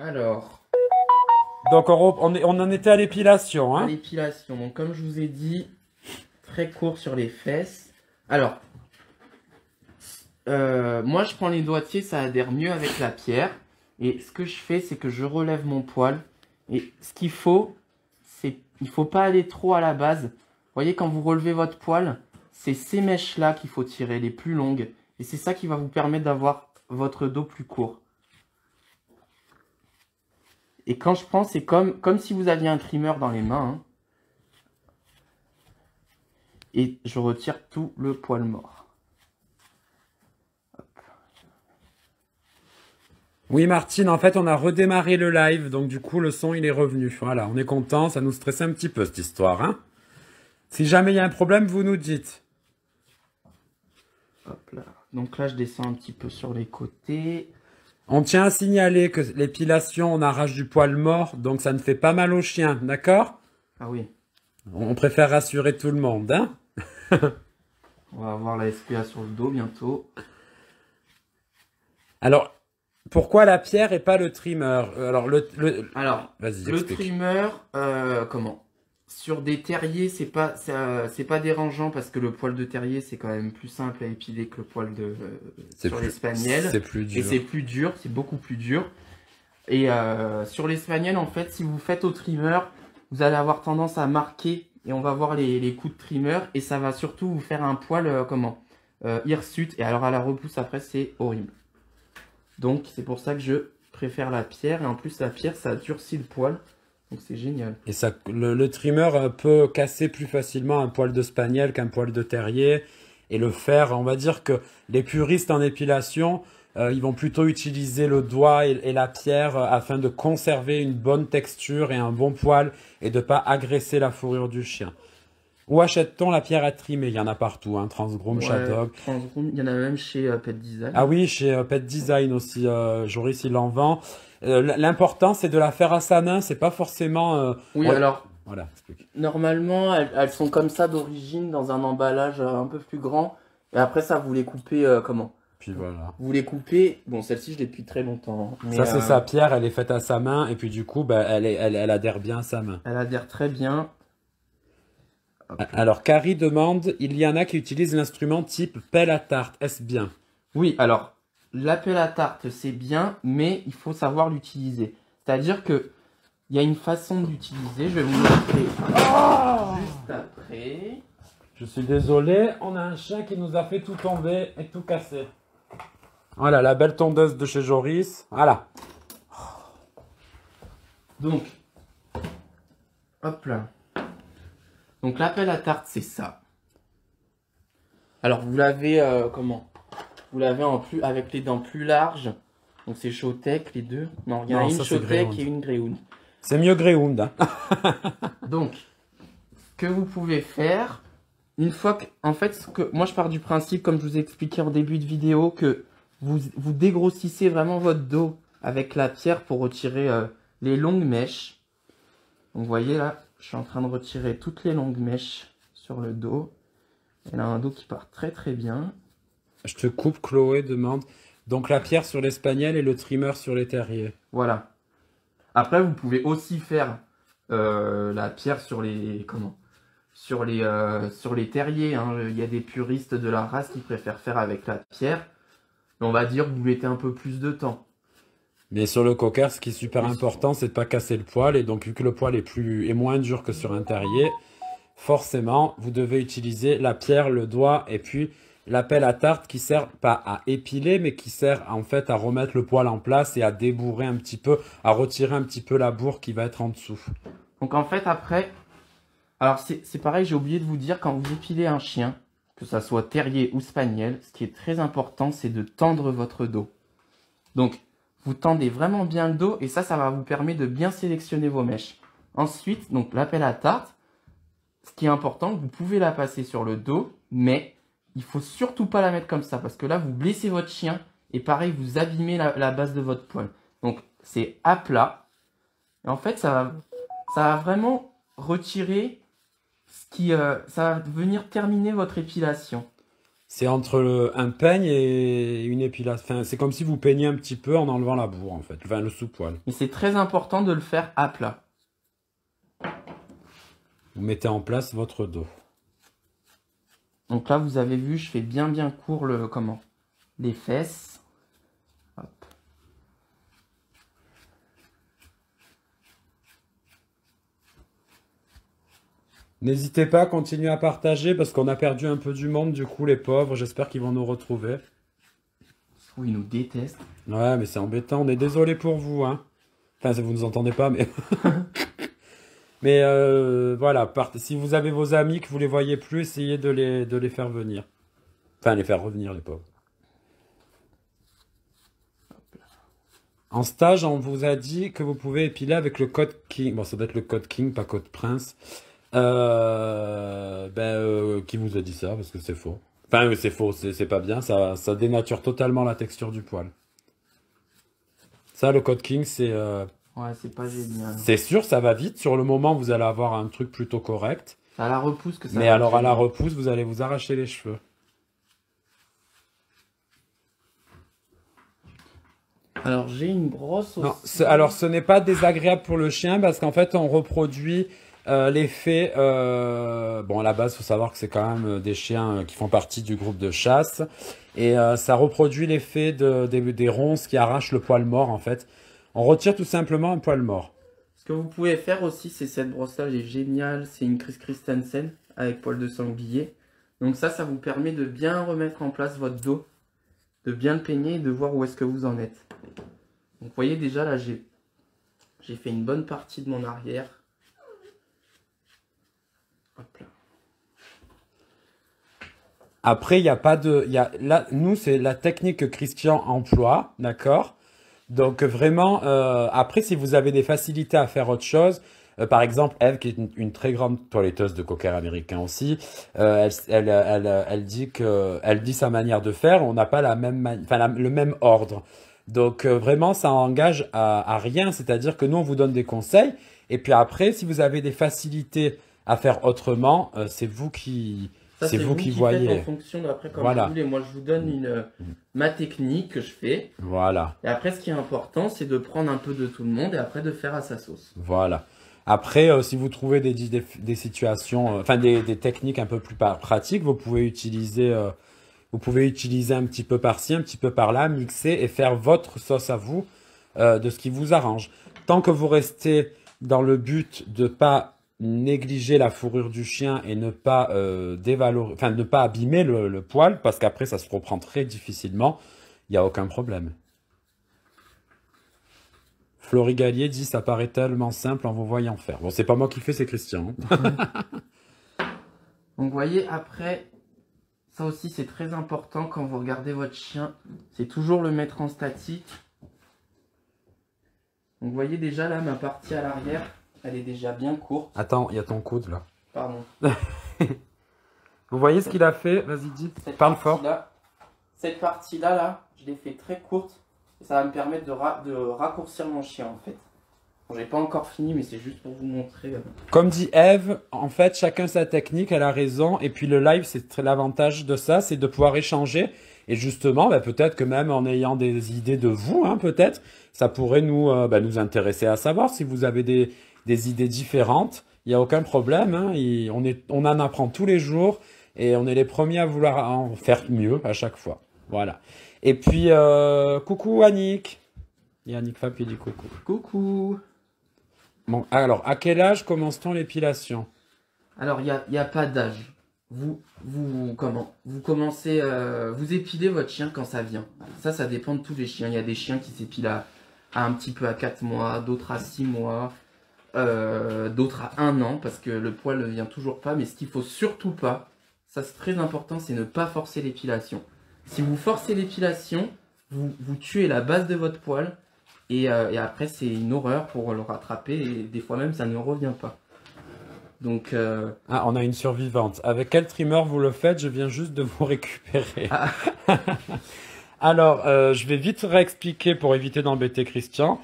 Alors, Donc on, est- on en était à l'épilation, à hein l'épilation. Donc, comme je vous ai dit, très court sur les fesses. Alors, euh, moi, je prends les doigtiers, ça adhère mieux avec la pierre. Et ce que je fais, c'est que je relève mon poil. Et ce qu'il faut, c'est il faut pas aller trop à la base. Vous voyez, quand vous relevez votre poil, c'est ces mèches-là qu'il faut tirer, les plus longues. Et c'est ça qui va vous permettre d'avoir votre dos plus court. Et quand je prends, c'est comme, comme si vous aviez un trimmer dans les mains. hein. Et je retire tout le poil mort. Oui Martine, en fait on a redémarré le live, donc du coup le son il est revenu. Voilà, on est content, ça nous stressait un petit peu cette histoire, hein Si jamais il y a un problème, vous nous dites. Hop là. Donc là, je descends un petit peu sur les côtés. On tient à signaler que l'épilation, on arrache du poil mort, donc ça ne fait pas mal au chien, d'accord? Ah oui, On préfère rassurer tout le monde, hein? On va avoir la SPA sur le dos bientôt. Alors, pourquoi la pierre et pas le trimmer? Alors, le... le... Alors, le explique. trimmer, euh, comment? Sur des terriers, c'est pas, ça- c'est pas dérangeant parce que le poil de terrier, c'est quand même plus simple à épiler que le poil de euh, sur l'espagnol. C'est plus Et dur. c'est plus dur, c'est beaucoup plus dur. Et euh, sur l'espagnol, en fait, si vous faites au trimmer, vous allez avoir tendance à marquer et on va voir les, les coups de trimmer et ça va surtout vous faire un poil, euh, comment euh, hirsute. Et alors à la repousse après, c'est horrible. Donc c'est pour ça que je préfère la pierre. Et en plus, la pierre, ça durcit le poil. Donc c'est génial. Et ça, le, le trimmer euh, peut casser plus facilement un poil de spaniel qu'un poil de terrier. Et le fer, on va dire que les puristes en épilation, euh, ils vont plutôt utiliser le doigt et, et la pierre euh, afin de conserver une bonne texture et un bon poil et de pas agresser la fourrure du chien. Où achète-t-on la pierre à trimer? Il y en a partout, hein, Transgroom, Ouais. Transgroom, il y en a même chez euh, Pet Design. Ah oui, chez Pet Design aussi, Joris il en vend. Euh, L'important c'est de la faire à sa main, c'est pas forcément. euh, oui, ouais. alors Voilà, explique. Normalement, elles, elles sont comme ça d'origine dans un emballage euh, un peu plus grand. Et après ça, vous les coupez euh, comment? Puis voilà. Vous les coupez. Bon, celle-ci, je l'ai depuis très longtemps. hein. Mais, Ça, c'est euh, sa pierre, elle est faite à sa main, et puis du coup, bah, elle, est, elle, elle adhère bien à sa main. Elle adhère très bien. Alors, Carrie demande, il y en a qui utilisent l'instrument type pelle à tarte, est-ce bien? Oui, alors, l'appel à tarte, c'est bien, mais il faut savoir l'utiliser. C'est-à-dire que il y a une façon d'utiliser. Je vais vous montrer juste après. Je suis désolé, on a un chien qui nous a fait tout tomber et tout casser. Voilà, la belle tondeuse de chez Joris. Voilà. Donc, hop là. Donc l'appel à tarte, c'est ça. Alors vous l'avez euh, comment? Vous l'avez en plus avec les dents plus larges. Donc c'est Showtech les deux. Non, il y en a une Showtech et une Greyhound. C'est mieux Greyhound. hein. Donc, que vous pouvez faire, une fois que, en fait, ce que, moi je pars du principe, comme je vous ai expliqué en début de vidéo, que vous, vous dégrossissez vraiment votre dos avec la pierre pour retirer euh, les longues mèches. Donc, vous voyez là, je suis en train de retirer toutes les longues mèches sur le dos. Elle a un dos qui part très très bien. Je te coupe, Chloé demande. Donc la pierre sur l'espagnol et le trimmer sur les terriers. Voilà. Après, vous pouvez aussi faire euh, la pierre sur les comment? Sur les euh, sur les terriers. hein. Il y a des puristes de la race qui préfèrent faire avec la pierre. Mais on va dire que vous mettez un peu plus de temps. Mais sur le cocker, ce qui est super Oui. important, c'est de pas casser le poil. Et donc, vu que le poil est plus est moins dur que sur un terrier, forcément, vous devez utiliser la pierre, le doigt et puis la pelle à tarte qui sert pas à épiler, mais qui sert en fait à remettre le poil en place et à débourrer un petit peu, à retirer un petit peu la bourre qui va être en dessous. Donc en fait après, alors c'est pareil, j'ai oublié de vous dire quand vous épilez un chien, que ça soit terrier ou spaniel, ce qui est très important, c'est de tendre votre dos. Donc vous tendez vraiment bien le dos et ça, ça va vous permettre de bien sélectionner vos mèches. Ensuite, donc l'appel à tarte, ce qui est important, vous pouvez la passer sur le dos, mais il faut surtout pas la mettre comme ça parce que là vous blessez votre chien et pareil vous abîmez la, la base de votre poil. Donc c'est à plat. Et en fait, ça va ça va vraiment retirer ce qui, euh, ça va venir terminer votre épilation. C'est entre le- un peigne et une épilation. Enfin, c'est comme si vous peignez un petit peu en enlevant la bourre, en fait. Enfin, le sous-poil. Et c'est très important de le faire à plat. Vous mettez en place votre dos. Donc là, vous avez vu, je fais bien bien court le comment les fesses. Hop. N'hésitez pas à continuer à partager parce qu'on a perdu un peu du monde, du coup, les pauvres. J'espère qu'ils vont nous retrouver. Ils nous détestent. Ouais, mais c'est embêtant. On est désolé pour vous, hein. Enfin, vous nous entendez pas, mais. mais euh, voilà, si vous avez vos amis que vous les voyez plus, essayez de les, de les faire venir. Enfin, les faire revenir, les pauvres. En stage, on vous a dit que vous pouvez épiler avec le code King. Bon, ça doit être le code King, pas code Prince. Euh, ben, euh, qui vous a dit ça? Parce que c'est faux. Enfin, c'est faux, c'est pas bien. Ça, ça dénature totalement la texture du poil. Ça, le code King, c'est Ouais, c'est pas génial. c'est sûr, ça va vite. Sur le moment, vous allez avoir un truc plutôt correct. C'est à la repousse que ça Mais va alors, à la repousse, vous allez vous arracher les cheveux. Alors j'ai une brosse aussi. Non, ce- alors ce n'est pas désagréable pour le chien parce qu'en fait on reproduit euh, l'effet. euh, bon, à la base, faut savoir que c'est quand même euh, des chiens qui font partie du groupe de chasse et euh, ça reproduit l'effet de, des, des ronces qui arrachent le poil mort en fait. On retire tout simplement un poil mort. Ce que vous pouvez faire aussi, c'est cette brosse-là, elle est géniale. C'est une Chris Christensen avec poil de sanglier. Donc ça, ça vous permet de bien remettre en place votre dos, de bien le peigner et de voir où est-ce que vous en êtes. Donc vous voyez déjà là, j'ai j'ai fait une bonne partie de mon arrière. Hop là. Après, il n'y a pas de, il y a, là, nous, c'est la technique que Christian emploie, d'accord? Donc, vraiment, euh, après, si vous avez des facilités à faire autre chose, euh, par exemple, Eve, qui est une, très grande toiletteuse de cocker américain aussi, euh, elle, elle, elle, dit que, elle dit sa manière de faire, on n'a pas la même, enfin, le même ordre. Donc, euh, vraiment, ça engage à, à rien, c'est-à-dire que nous, on vous donne des conseils, et puis après, si vous avez des facilités à faire autrement, euh, c'est vous qui, c'est vous qui voyez. en fonction d'après comme Voilà. vous voulez. Moi, je vous donne une, euh, ma technique que je fais. Voilà, Et après, ce qui est important, c'est de prendre un peu de tout le monde et après de faire à sa sauce. voilà. Après, euh, si vous trouvez des, des, des situations, euh, enfin des, des techniques un peu plus pratiques, vous pouvez utiliser, euh, vous pouvez utiliser un petit peu par-ci, un petit peu par-là, mixer et faire votre sauce à vous de ce qui vous arrange. Tant que vous restez dans le but de pas négliger la fourrure du chien et ne pas euh, dévaloriser, enfin ne pas abîmer le, le poil, parce qu'après ça se reprend très difficilement, il n'y a aucun problème. Florie Gallier dit ça paraît tellement simple en vous voyant faire. Bon, c'est pas moi qui fais, c'est Christian. hein. Donc, vous voyez, après, ça aussi, c'est très important quand vous regardez votre chien. C'est toujours le mettre en statique. Donc, vous voyez déjà là, ma partie à l'arrière, elle est déjà bien courte. Attends, il y a ton coude là. Pardon. Vous voyez ce qu'il a fait? Vas-y, dis. Cette Parle fort. Cette partie-là, là, je l'ai fait très courte. Et ça va me permettre de, ra- de raccourcir mon chien, en fait. Bon, j'ai pas encore fini, mais c'est juste pour vous montrer. euh. Comme dit Eve, en fait, chacun sa technique, elle a raison. Et puis le live, c'est très l'avantage de ça, c'est de pouvoir échanger. Et justement, bah, peut-être que même en ayant des idées de vous, hein, peut-être, ça pourrait nous, euh, bah, nous intéresser à savoir si vous avez des, des idées différentes. Il n'y a aucun problème. Hein, Il- on, est, on en apprend tous les jours et on est les premiers à vouloir en faire mieux à chaque fois. Voilà. Et puis, euh, coucou Annick. Et Annick Fab qui dit coucou. Coucou Bon, alors, à quel âge commence-t-on l'épilation? Alors, il n'y a, y a pas d'âge. Vous, vous, comment? Vous commencez, euh, vous épilez votre chien quand ça vient. Ça, ça dépend de tous les chiens. Il y a des chiens qui s'épilent à, à un petit peu à 4 mois, d'autres à 6 mois, euh, d'autres à 1 an, parce que le poil ne vient toujours pas. Mais ce qu'il faut surtout pas, ça c'est très important, c'est ne pas forcer l'épilation. Si vous forcez l'épilation, vous, vous tuez la base de votre poil, et, euh, et après c'est une horreur pour le rattraper, et des fois même ça ne revient pas. Donc, euh, Ah, on a une survivante. Avec quel trimmer vous le faites? Je viens juste de vous récupérer. Ah. Alors, euh, je vais vite réexpliquer pour éviter d'embêter Christian.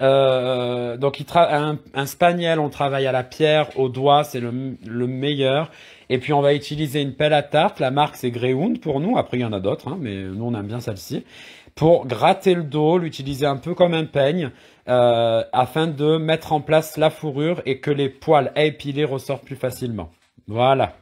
Euh, donc, il un, un spaniel, on travaille à la pierre, au doigt, c'est le, le, meilleur. Et puis, on va utiliser une pelle à tarte. La marque, c'est Greyhound pour nous. Après, il y en a d'autres, hein, mais nous, on aime bien celle-ci. Pour gratter le dos, l'utiliser un peu comme un peigne, euh, afin de mettre en place la fourrure et que les poils à épiler ressortent plus facilement. Voilà.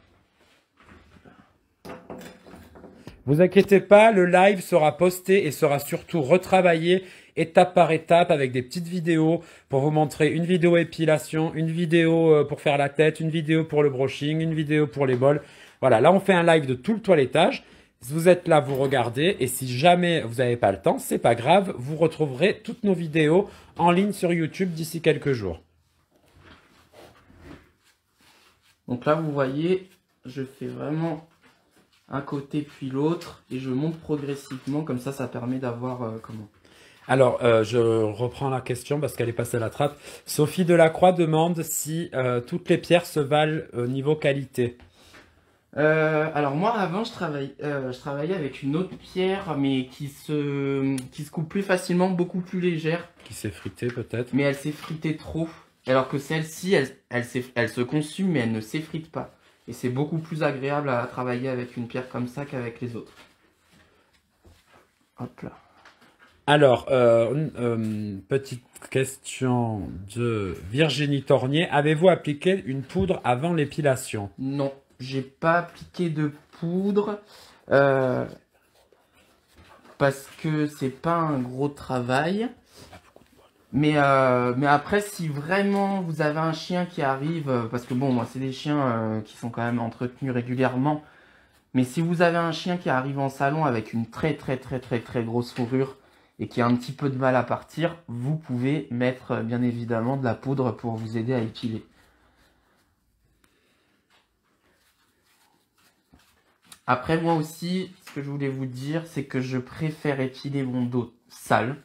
Vous inquiétez pas, le live sera posté et sera surtout retravaillé étape par étape avec des petites vidéos pour vous montrer une vidéo épilation, une vidéo euh, pour faire la tête, une vidéo pour le brushing, une vidéo pour les bols. Voilà, là on fait un live de tout le toilettage. Vous êtes là, vous regardez et si jamais vous n'avez pas le temps, c'est pas grave, vous retrouverez toutes nos vidéos en ligne sur YouTube d'ici quelques jours. Donc là, vous voyez, je fais vraiment un côté puis l'autre et je monte progressivement comme ça ça permet d'avoir euh, comment? Alors, euh, je reprends la question parce qu'elle est passée à la trappe. Sophie Delacroix demande si euh, toutes les pierres se valent au niveau qualité. alors moi avant je, travaille, je travaillais avec une autre pierre mais qui se, qui se coupe plus facilement, beaucoup plus légère. Qui s'est fritée peut-être. Mais elle s'est fritée trop. Alors que celle-ci, elle, elle, elle se consume mais elle ne s'effrite pas. Et c'est beaucoup plus agréable à travailler avec une pierre comme ça qu'avec les autres. Hop là. Alors, euh, euh, petite question de Virginie Tornier. Avez-vous appliqué une poudre avant l'épilation? Non, j'ai pas appliqué de poudre. Euh, parce que c'est pas un gros travail. Mais, mais après, si vraiment vous avez un chien qui arrive, parce que bon, moi, c'est des chiens qui sont quand même entretenus régulièrement, mais si vous avez un chien qui arrive en salon avec une très très très très très grosse fourrure et qui a un petit peu de mal à partir, vous pouvez mettre bien évidemment de la poudre pour vous aider à épiler. Après, moi aussi, ce que je voulais vous dire, c'est que je préfère épiler mon dos sale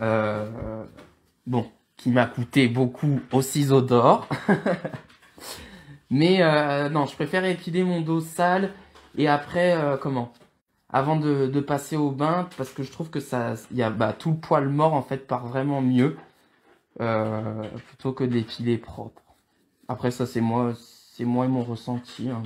euh, bon, qui m'a coûté beaucoup au ciseau d'or. Mais euh, non, je préfère épiler mon dos sale et après, euh, comment? Avant de, passer au bain, parce que je trouve que ça, il y a bah, tout le poil mort en fait part vraiment mieux plutôt que d'épiler propre. Après ça, c'est moi, c'est moi et mon ressenti. Hein,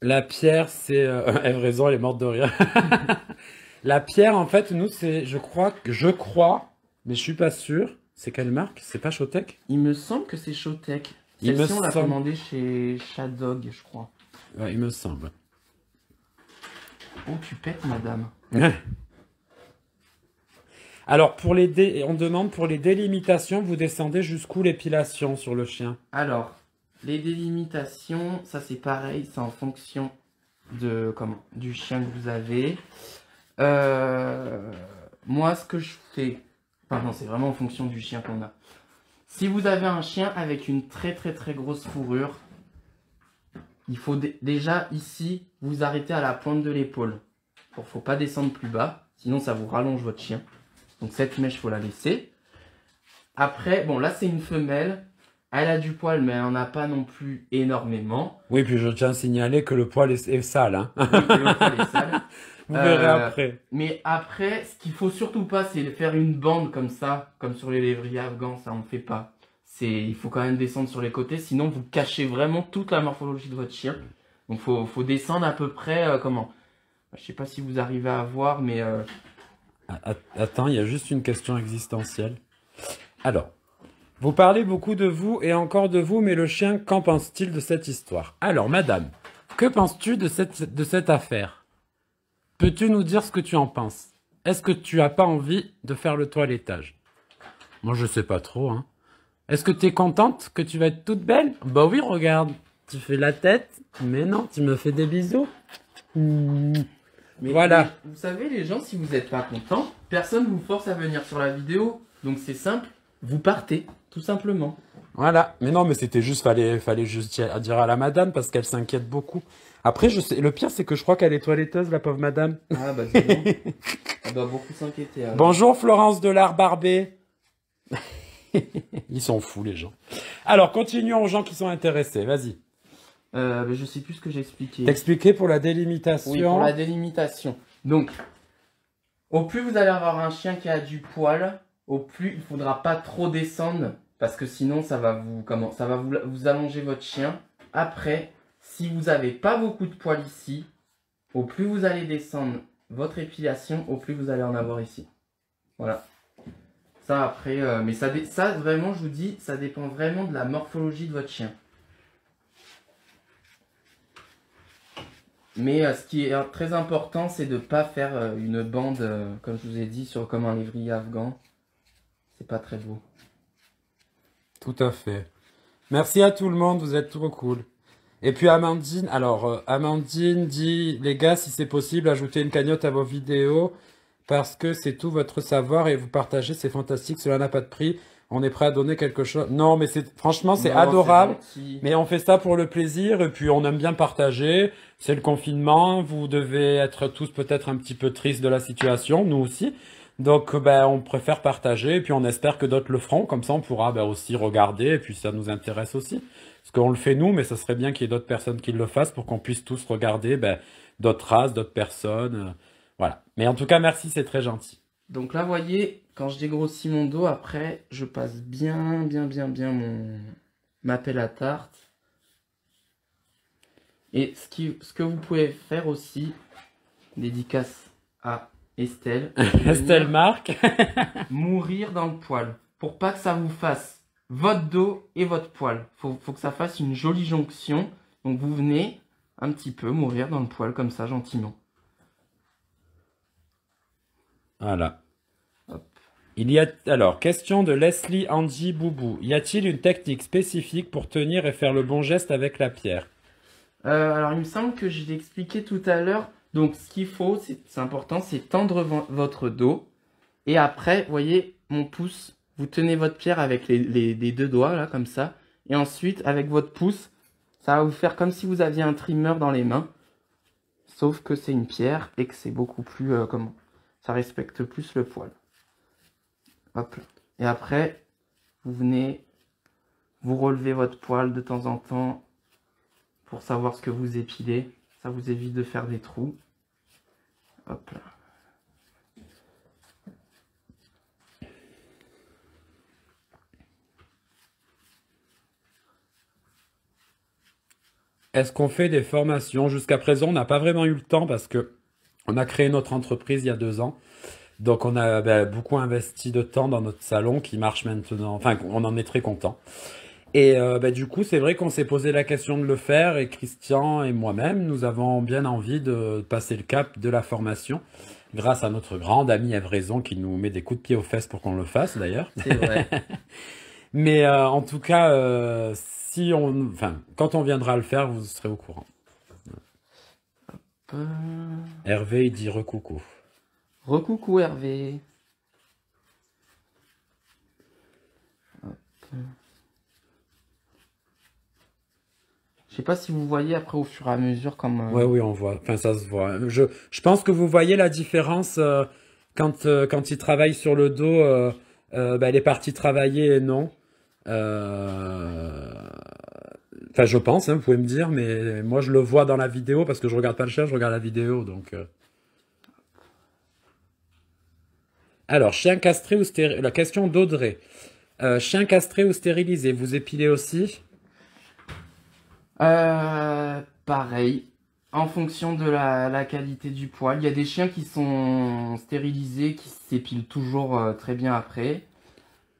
La pierre, c'est. Elle raison, elle est morte de rire. La pierre, en fait, nous, c'est, je crois, je crois, mais je suis pas sûr. C'est quelle marque? C'est pas Showtech Il me semble que c'est Showtech. Il me on l'a commandé chez Shadog, je crois. Ouais, il me semble. Oh, tu pètes, madame. Alors, pour les dé... on demande pour les délimitations, vous descendez jusqu'où l'épilation sur le chien? Alors, les délimitations, ça c'est pareil, c'est en fonction de comment du chien que vous avez. Euh, moi, ce que je fais, pardon, c'est vraiment en fonction du chien qu'on a. Si vous avez un chien avec une très très très grosse fourrure, il faut déjà ici vous arrêter à la pointe de l'épaule. Il ne faut pas descendre plus bas, sinon ça vous rallonge votre chien. Donc cette mèche, faut la laisser. Après, bon là c'est une femelle, elle a du poil, mais elle n'en a pas non plus énormément. Oui, puis je tiens à signaler que le poil est, sale. Hein. Oui, le poil est sale. Vous verrez euh, après. Mais après, ce qu'il faut surtout pas, c'est faire une bande comme ça, comme sur les lévriers afghans, ça on ne fait pas. C'est, il faut quand même descendre sur les côtés, sinon vous cachez vraiment toute la morphologie de votre chien. Donc faut, faut descendre à peu près euh, comment? Je sais pas si vous arrivez à voir, mais. Euh, attends, il y a juste une question existentielle. Alors, vous parlez beaucoup de vous et encore de vous, mais le chien, qu'en pense-t-il de cette histoire? Alors, madame, que penses-tu de cette, de cette affaire? Peux-tu nous dire ce que tu en penses? Est-ce que tu as pas envie de faire le toilettage? Moi, je sais pas trop. Hein. Est-ce que tu es contente que tu vas être toute belle? Bah oui, regarde. Tu fais la tête, mais non, tu me fais des bisous. Mais voilà. Vous savez, les gens, si vous n'êtes pas content, personne vous force à venir sur la vidéo. Donc c'est simple, vous partez, tout simplement. Voilà. Mais non, mais c'était juste, fallait, fallait juste dire à la madame parce qu'elle s'inquiète beaucoup. Après, je sais, le pire, c'est que je crois qu'elle est toiletteuse, la pauvre madame. Ah, bah, c'est bon. Elle doit beaucoup s'inquiéter. Bonjour, Florence de l'art barbé. Ils sont fous, les gens. Alors, continuons aux gens qui sont intéressés. Vas-y. Euh, je sais plus ce que j'ai expliqué. T'expliquais pour la délimitation. Oui, pour la délimitation. Donc, Au plus vous allez avoir un chien qui a du poil, au plus il faudra pas trop descendre parce que sinon ça va vous comment ça va vous, vous allonger votre chien. Après, si vous n'avez pas beaucoup de poils ici, au plus vous allez descendre votre épilation, au plus vous allez en avoir ici. Voilà. Après, euh, mais ça, ça vraiment, je vous dis, ça dépend vraiment de la morphologie de votre chien. Mais euh, ce qui est très important, c'est de ne pas faire euh, une bande, comme je vous ai dit, sur comme un lévrier afghan. C'est pas très beau. Tout à fait. Merci à tout le monde, vous êtes trop cool. Et puis Amandine, alors Amandine dit, les gars, si c'est possible, ajoutez une cagnotte à vos vidéos parce que c'est tout votre savoir et vous partagez, c'est fantastique, cela n'a pas de prix. On est prêt à donner quelque chose. Non, mais c'est franchement, c'est adorable. Mais on fait ça pour le plaisir et puis on aime bien partager. C'est le confinement, vous devez être tous peut-être un petit peu tristes de la situation, nous aussi. Donc ben, on préfère partager et puis on espère que d'autres le feront. Comme ça on pourra ben, aussi regarder et puis ça nous intéresse aussi. Parce qu'on le fait nous, mais ça serait bien qu'il y ait d'autres personnes qui le fassent pour qu'on puisse tous regarder ben, d'autres races, d'autres personnes. Voilà. Mais en tout cas, merci, c'est très gentil. Donc là, vous voyez, quand je dégrossis mon dos, après, je passe bien, bien, bien, bien mon ma pelle à tarte. Et ce, qui, ce que vous pouvez faire aussi, dédicace à Estelle, Estelle Marc. mourir dans le poil. Pour pas que ça vous fasse votre dos et votre poil. Faut, faut que ça fasse une jolie jonction. Donc vous venez un petit peu mourir dans le poil comme ça, gentiment. Voilà. Il y a alors question de Leslie Andy Boubou. Y a-t-il une technique spécifique pour tenir et faire le bon geste avec la pierre? Euh, alors, il me semble que je l'ai expliqué tout à l'heure. Donc, ce qu'il faut, c'est important, c'est tendre vo- votre dos. Et après, vous voyez, mon pouce, vous tenez votre pierre avec les, deux doigts, là, comme ça. Et ensuite, avec votre pouce, ça va vous faire comme si vous aviez un trimmer dans les mains. Sauf que c'est une pierre et que c'est beaucoup plus... euh, Ça respecte plus le poil. Hop. Et après, vous venez, vous relevez votre poil de temps en temps pour savoir ce que vous épilez. Ça vous évite de faire des trous. Hop. Est-ce qu'on fait des formations? Jusqu'à présent, on n'a pas vraiment eu le temps parce que on a créé notre entreprise il y a deux ans. Donc on a ben, beaucoup investi de temps dans notre salon qui marche maintenant. Enfin, on en est très content. Et euh, ben, du coup, c'est vrai qu'on s'est posé la question de le faire et Christian et moi-même, nous avons bien envie de passer le cap de la formation grâce à notre grande amie Ève Raison qui nous met des coups de pied aux fesses pour qu'on le fasse d'ailleurs. C'est vrai. Mais euh, en tout cas, euh, si on, enfin, quand on viendra le faire, vous serez au courant. Euh, Hervé, il dit recoucou. Recoucou Hervé. Hop. Je sais pas si vous voyez après au fur et à mesure comme... euh, Ouais, oui, on voit. Enfin, ça se voit. Je, je pense que vous voyez la différence euh, quand, euh, quand il travaille sur le dos. Bah, les parties travaillées et non. Euh, Enfin, je pense, hein, vous pouvez me dire, mais moi je le vois dans la vidéo parce que je regarde pas le chien, je regarde la vidéo, donc. euh. Alors, chien castré ou stérilisé La question d'Audrey. Euh, chien castré ou stérilisé, vous épilez aussi? Euh, pareil, en fonction de la, qualité du poil. Il y a des chiens qui sont stérilisés, qui s'épilent toujours très bien après.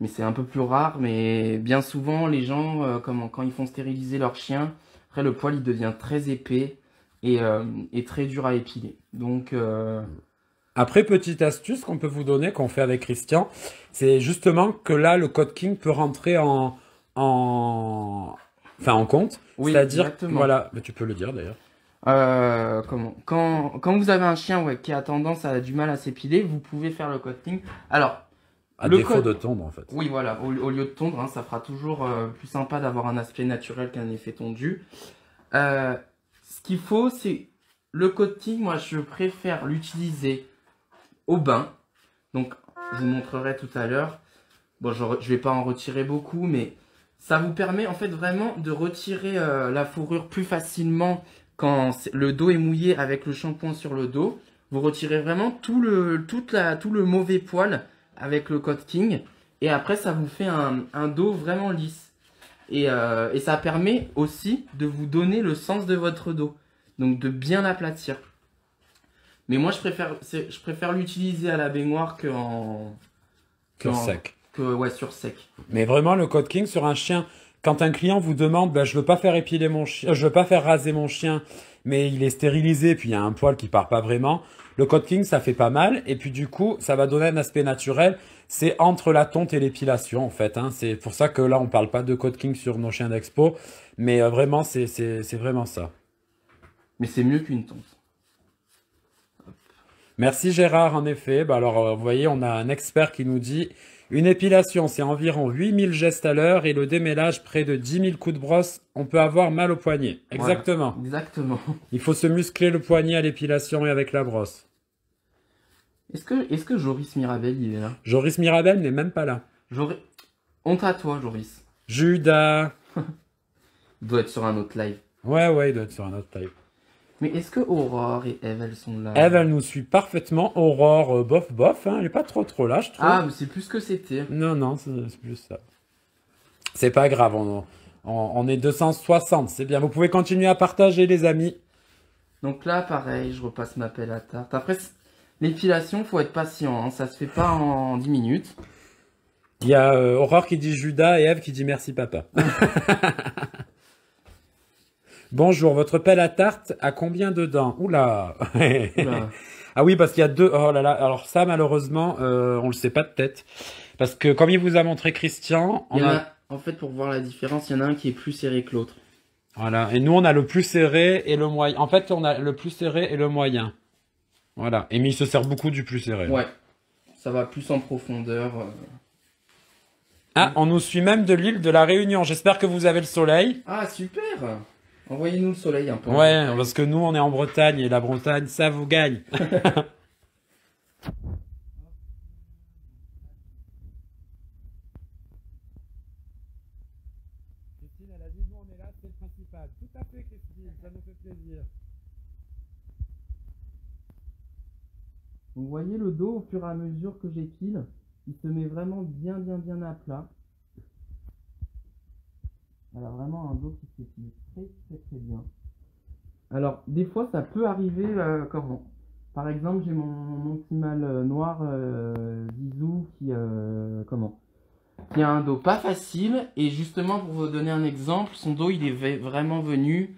Mais c'est un peu plus rare. Mais bien souvent, les gens, euh, comment, quand ils font stériliser leur chien, après le poil il devient très épais et, euh, et très dur à épiler. Donc, euh, Après, petite astuce qu'on peut vous donner, qu'on fait avec Christian, c'est justement que là, le code King peut rentrer en, en, enfin, en compte. Oui, C'est-à-dire, exactement. voilà, mais tu peux le dire d'ailleurs. Euh, comment quand, quand vous avez un chien ouais, qui a tendance à du mal à s'épiler, vous pouvez faire le cutting. Alors, À Le défaut code- de tondre, en fait. oui, voilà, au, au lieu de tondre, hein, ça fera toujours euh, plus sympa d'avoir un aspect naturel qu'un effet tondu. Euh, ce qu'il faut, c'est le coating. Moi, je préfère l'utiliser au bain. Donc, je vous montrerai tout à l'heure. Bon, je, je vais pas en retirer beaucoup, mais ça vous permet en fait vraiment de retirer euh, la fourrure plus facilement quand le dos est mouillé avec le shampoing sur le dos. vous retirez vraiment tout le, toute la, tout le mauvais poil avec le Code King. Et après, ça vous fait un, un dos vraiment lisse. Et, euh, et ça permet aussi de vous donner le sens de votre dos. Donc de bien l'aplatir. Mais moi, je préfère, je préfère l'utiliser à la baignoire que en, Que sec. que, ouais, sur sec. Mais vraiment, le code king sur un chien, quand un client vous demande, bah, je veux pas faire épiler mon chien, euh, je veux pas faire raser mon chien, mais il est stérilisé, puis il y a un poil qui part pas vraiment. Le code king, ça fait pas mal, et puis du coup, ça va donner un aspect naturel. C'est entre la tonte et l'épilation, en fait. Hein. C'est pour ça que là, on parle pas de code king sur nos chiens d'expo, mais euh, vraiment, c'est c'est c'est vraiment ça. Mais c'est mieux qu'une tonte. Merci Gérard, en effet. Bah alors, euh, vous voyez, on a un expert qui nous dit une épilation, c'est environ 8000 gestes à l'heure et le démêlage, près de 10 000 coups de brosse, on peut avoir mal au poignet. Exactement. Exactement. Il faut se muscler le poignet à l'épilation et avec la brosse. Est-ce que, est-ce que Joris Mirabel, il est là? Joris Mirabel n'est même pas là. Joris... Honte à toi, Joris. Judas. Il doit être sur un autre live. Ouais, ouais, il doit être sur un autre type. Mais est-ce que Aurore et Eve, elles sont là? Eve, elle nous suit parfaitement. Aurore, euh, bof, bof, hein, elle est pas trop trop là, je trouve. Ah, mais c'est plus que c'était. Non, non, c'est c'est plus ça. C'est pas grave, on, on, on est 260, c'est bien. Vous pouvez continuer à partager, les amis. Donc là, pareil, je repasse ma pelle à tarte. Après, c- l'épilation, faut être patient. hein, Ça se fait pas en 10 minutes. Il y a euh, Aurore qui dit Judas et Eve qui dit merci papa. Bonjour, votre pelle à tarte a combien de dents? Oula Oula. Ah oui, parce qu'il y a deux. Oh là là, alors ça malheureusement, euh, on le sait pas de tête. Parce que comme il vous a montré Christian, Il on y en a... a- En fait, pour voir la différence, il y en a un qui est plus serré que l'autre. Voilà, et nous on a le plus serré et le moyen. En fait, on a le plus serré et le moyen. Voilà, et mais il se sert beaucoup du plus serré. Ouais. Ça va plus en profondeur. euh. Ah, on nous suit même de l'île de la Réunion. J'espère que vous avez le soleil. Ah, super Envoyez-nous le soleil un peu. Ouais, parce que nous, on est en Bretagne et la Bretagne, ça vous gagne. Christine, elle a dit nous, on est là, c'est le principal. Tout à fait, Christine, ça nous fait plaisir. Vous voyez le dos au fur et à mesure que j'épile, il se met vraiment bien bien bien à plat. Alors vraiment un dos qui s'épile très très très bien. Alors des fois ça peut arriver euh, comment Par exemple j'ai mon, mon petit mâle euh, noir euh, Zizou qui euh, comment? Qui a un dos pas facile et justement pour vous donner un exemple son dos il est vraiment venu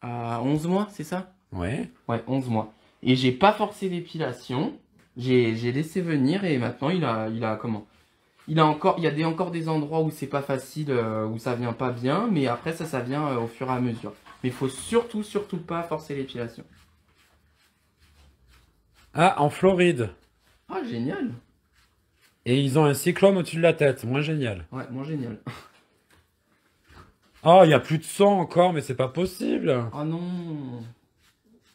à 11 mois c'est ça? Ouais. Ouais, 11 mois. Et j'ai pas forcé l'épilation. J'ai j'ai laissé venir et maintenant il a il a comment? Il a encore il y a des encore des endroits où c'est pas facile euh, où ça vient pas bien mais après ça ça vient euh, au fur et à mesure. Mais il faut surtout surtout pas forcer l'épilation. Ah, en Floride. Ah génial. Et ils ont un cyclone au-dessus de la tête. Moins génial. Ouais, moi génial. Oh, il y a plus de sang encore, mais c'est pas possible. Oh non.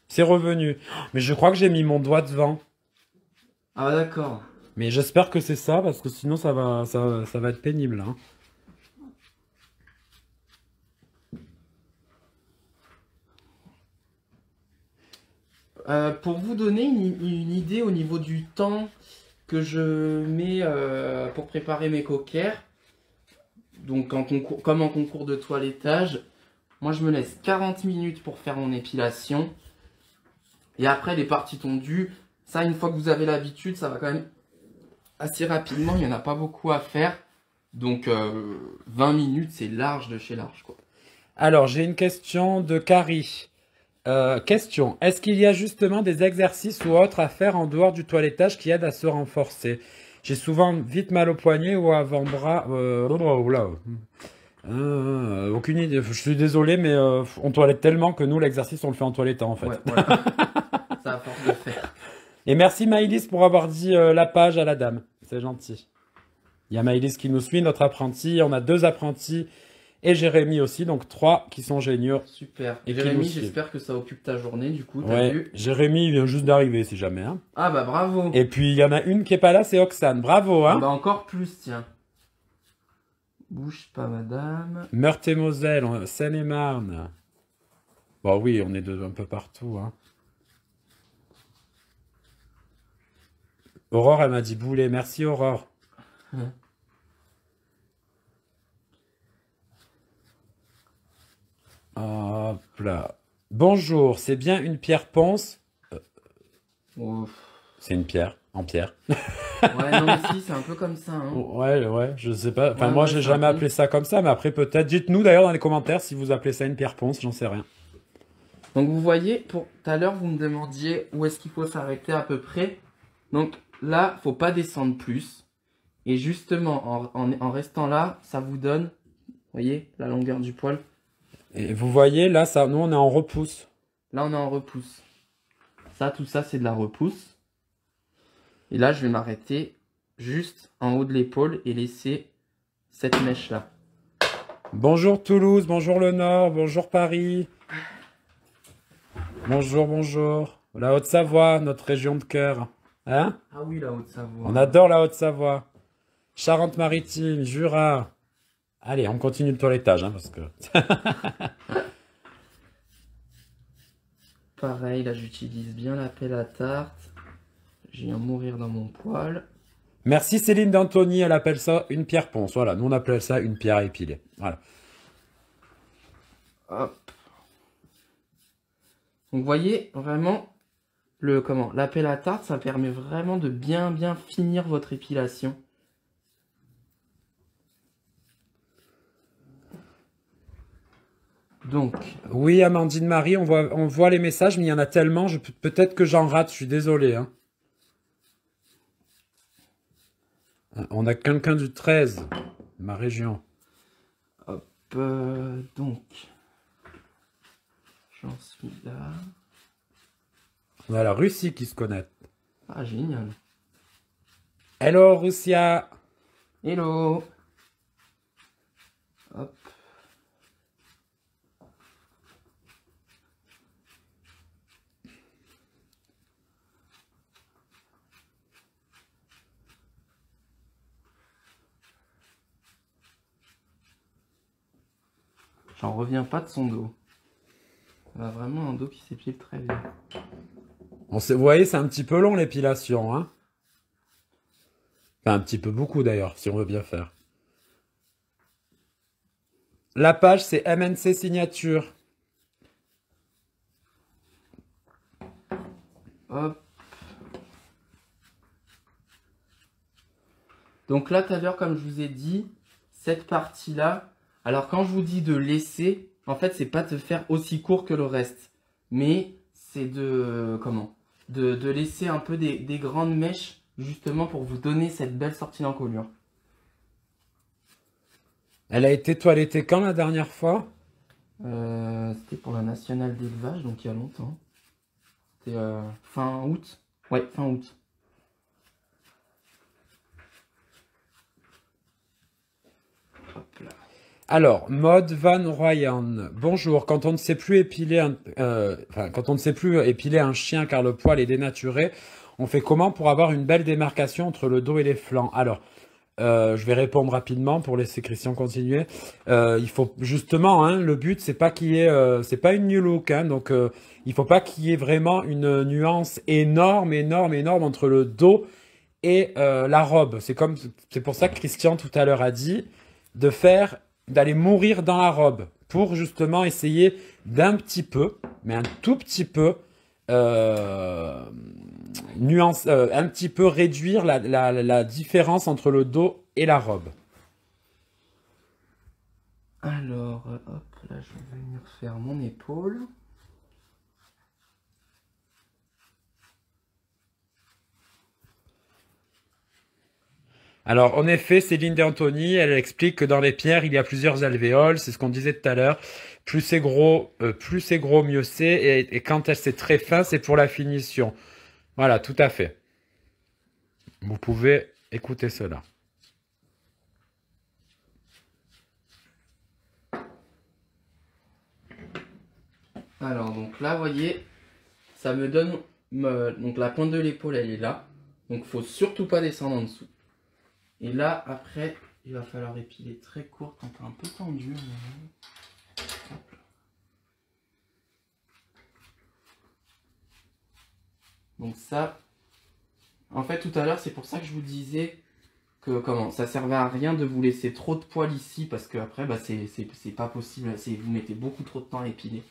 C'est revenu. Mais je crois que j'ai mis mon doigt devant. Ah d'accord. Mais j'espère que c'est ça, parce que sinon ça va, ça, va être pénible. hein. Euh, pour vous donner une, une idée au niveau du temps que je mets euh, pour préparer mes coquères, donc en concours, comme en concours de toilettage, moi je me laisse 40 minutes pour faire mon épilation. Et après les parties tondues, ça une fois que vous avez l'habitude, ça va quand même assez rapidement, il n'y en a pas beaucoup à faire. Donc euh, 20 minutes c'est large de chez large quoi. Alors, j'ai une question de Carrie. Euh, question. Est-ce qu'il y a justement des exercices ou autres à faire en dehors du toilettage qui aident à se renforcer? J'ai souvent vite mal au poignet ou avant-bras. Euh, oh, oh, là. Euh, aucune idée. Je suis désolé, mais euh, on toilette tellement que nous, l'exercice, on le fait en toilettant, en fait. Ouais, voilà. ça à force de faire. Et merci Maïlis pour avoir dit euh, la page à la dame. C'est gentil. Il y a Maïlis qui nous suit, notre apprenti. On a deux apprentis et Jérémy aussi, donc trois qui sont géniaux. Super. Et Jérémy, j'espère que ça occupe ta journée du coup, t'as Ouais, vu Jérémy il vient juste d'arriver si jamais. Hein. Ah bah bravo. Et puis il y en a une qui est pas là, c'est Oxane. Bravo, Ah hein. bah encore plus, tiens. Bouge pas, madame. Meurthe-et-Moselle, Seine-et-Marne. Bon oui, on est de, un peu partout. Hein. Aurore, elle m'a dit boulet. Merci, Aurore. Hop là. Bonjour, c'est bien une pierre ponce? Oh, C'est une pierre, en pierre. Ouais, non, mais si, c'est un peu comme ça. Hein. Ouais, ouais, je sais pas. Enfin, Ouais, moi, ouais, j'ai jamais appelé ça comme ça, mais après, peut-être. Dites-nous d'ailleurs dans les commentaires si vous appelez ça une pierre ponce, j'en sais rien. Donc vous voyez, pour tout à l'heure, vous me demandiez où est-ce qu'il faut s'arrêter à peu près. Donc là, faut pas descendre plus. Et justement, en, en, en restant là, ça vous donne, vous voyez, la longueur du poil. Et vous voyez, là, ça, nous, on est en repousse. Là, on est en repousse. Ça, tout ça, c'est de la repousse. Et là, je vais m'arrêter juste en haut de l'épaule et laisser cette mèche-là. Bonjour Toulouse, bonjour le Nord, bonjour Paris. Bonjour, bonjour. La Haute-Savoie, notre région de cœur. Hein Ah oui, la Haute-Savoie. On adore la Haute-Savoie. Charente-Maritime, Jura. Allez, on continue le toilettage, hein, parce que... Pareil, là, j'utilise bien la pelle à tarte. Je viens mourir dans mon poil. Merci Céline d'Antony, elle appelle ça une pierre ponce. Voilà, nous on appelle ça une pierre à épiler. Voilà. Hop. Donc, vous voyez, vraiment, le, comment, la pelle à tarte, ça permet vraiment de bien, bien finir votre épilation. Donc, Oui, Amandine Marie, on voit, on voit les messages, mais il y en a tellement, peut-être que j'en rate, je suis désolé. hein. On a quelqu'un du 13, ma région. euh, donc, j'en suis là. On a la Russie qui se connecte. Ah, génial. Hello, Russia Hello. Hop. J'en reviens pas de son dos. Elle a vraiment un dos qui s'épile très bien. On vous voyez, c'est un petit peu long l'épilation. Hein enfin, un petit peu beaucoup d'ailleurs, si on veut bien faire. La page, c'est MNC Signature. Donc là, tout à l'heure, comme je vous ai dit, cette partie-là, alors quand je vous dis de laisser, en fait, c'est pas de faire aussi court que le reste, mais c'est de, comment? De, de laisser un peu des, des grandes mèches, justement pour vous donner cette belle sortie d'encolure. Elle a été toilettée quand la dernière fois? Euh, C'était pour la nationale d'élevage, donc il y a longtemps. C'était euh, fin août. Ouais, fin août. Hop là. Alors, mode Van Royan. Bonjour. Quand on ne sait plus épiler un, euh, quand on ne sait plus épiler un chien car le poil est dénaturé, on fait comment pour avoir une belle démarcation entre le dos et les flancs? Alors, euh, je vais répondre rapidement pour laisser Christian continuer. Euh, il faut justement, hein, le but c'est pas qu'il y ait, euh, c'est pas une new look, hein, donc il faut pas qu'il y ait vraiment une nuance énorme, énorme, énorme entre le dos et la robe. C'est comme, c'est pour ça que Christian tout à l'heure a dit de faire, d'aller mourir dans la robe pour justement essayer d'un petit peu, mais un tout petit peu, euh, nuance, euh, un petit peu réduire la, la, différence entre le dos et la robe. Alors, euh, hop, là, je vais venir faire mon épaule. Alors, en effet, Céline D'Antoni, elle explique que dans les pierres, il y a plusieurs alvéoles. C'est ce qu'on disait tout à l'heure. Plus c'est gros, euh, plus c'est gros, mieux c'est. Et, quand elle c'est très fin, c'est pour la finition. Voilà, tout à fait. Vous pouvez écouter cela. Alors, donc là, vous voyez, ça me donne. donc la pointe de l'épaule, elle est là. Donc, faut surtout pas descendre en dessous. Et là, après, il va falloir épiler très court quand t'es un peu tendu. Hop. Donc, ça, En fait, tout à l'heure, c'est pour ça que je vous disais que comment ça servait à rien de vous laisser trop de poils ici parce que après, bah, c'est pas possible. Vous mettez beaucoup trop de temps à épiler.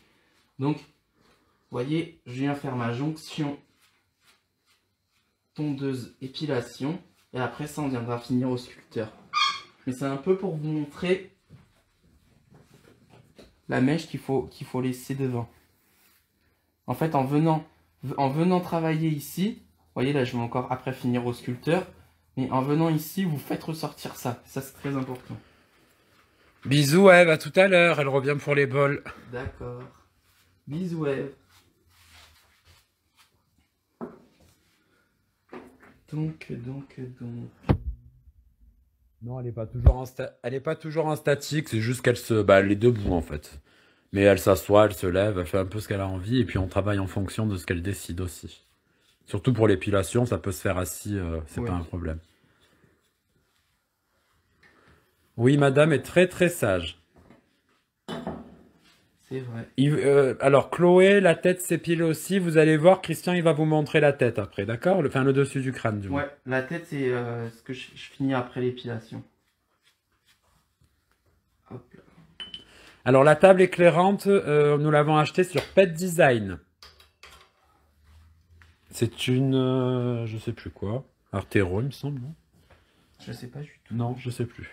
Donc, vous voyez, je viens faire ma jonction tondeuse épilation. Et après, ça, on viendra finir au sculpteur. Mais c'est un peu pour vous montrer la mèche qu'il faut, qu'il faut laisser devant. En fait, en venant, en venant travailler ici, vous voyez là, je vais encore après finir au sculpteur, mais en venant ici, vous faites ressortir ça. Ça, c'est très important. Bisous Eve, à tout à l'heure, elle revient pour les bols. D'accord. Bisous Eve. Donc, donc, donc. Non, elle n'est pas toujours en elle est pas toujours en statique, c'est juste qu'elle se bah elle est debout en fait. Mais elle s'assoit, elle se lève, elle fait un peu ce qu'elle a envie et puis on travaille en fonction de ce qu'elle décide aussi. Surtout pour l'épilation, ça peut se faire assis, euh, c'est pas un problème. Oui, madame est très très sage. C'est vrai. Euh, alors, Chloé, la tête s'épile aussi. Vous allez voir, Christian, il va vous montrer la tête après, d'accord? Enfin, le dessus du crâne, du moins. Ouais, la tête, c'est euh, ce que je, finis après l'épilation. Alors, la table éclairante, euh, nous l'avons achetée sur Pet Design. C'est une... je sais plus quoi. Artero, il me semble, non? Je sais pas du tout. Non, je sais plus.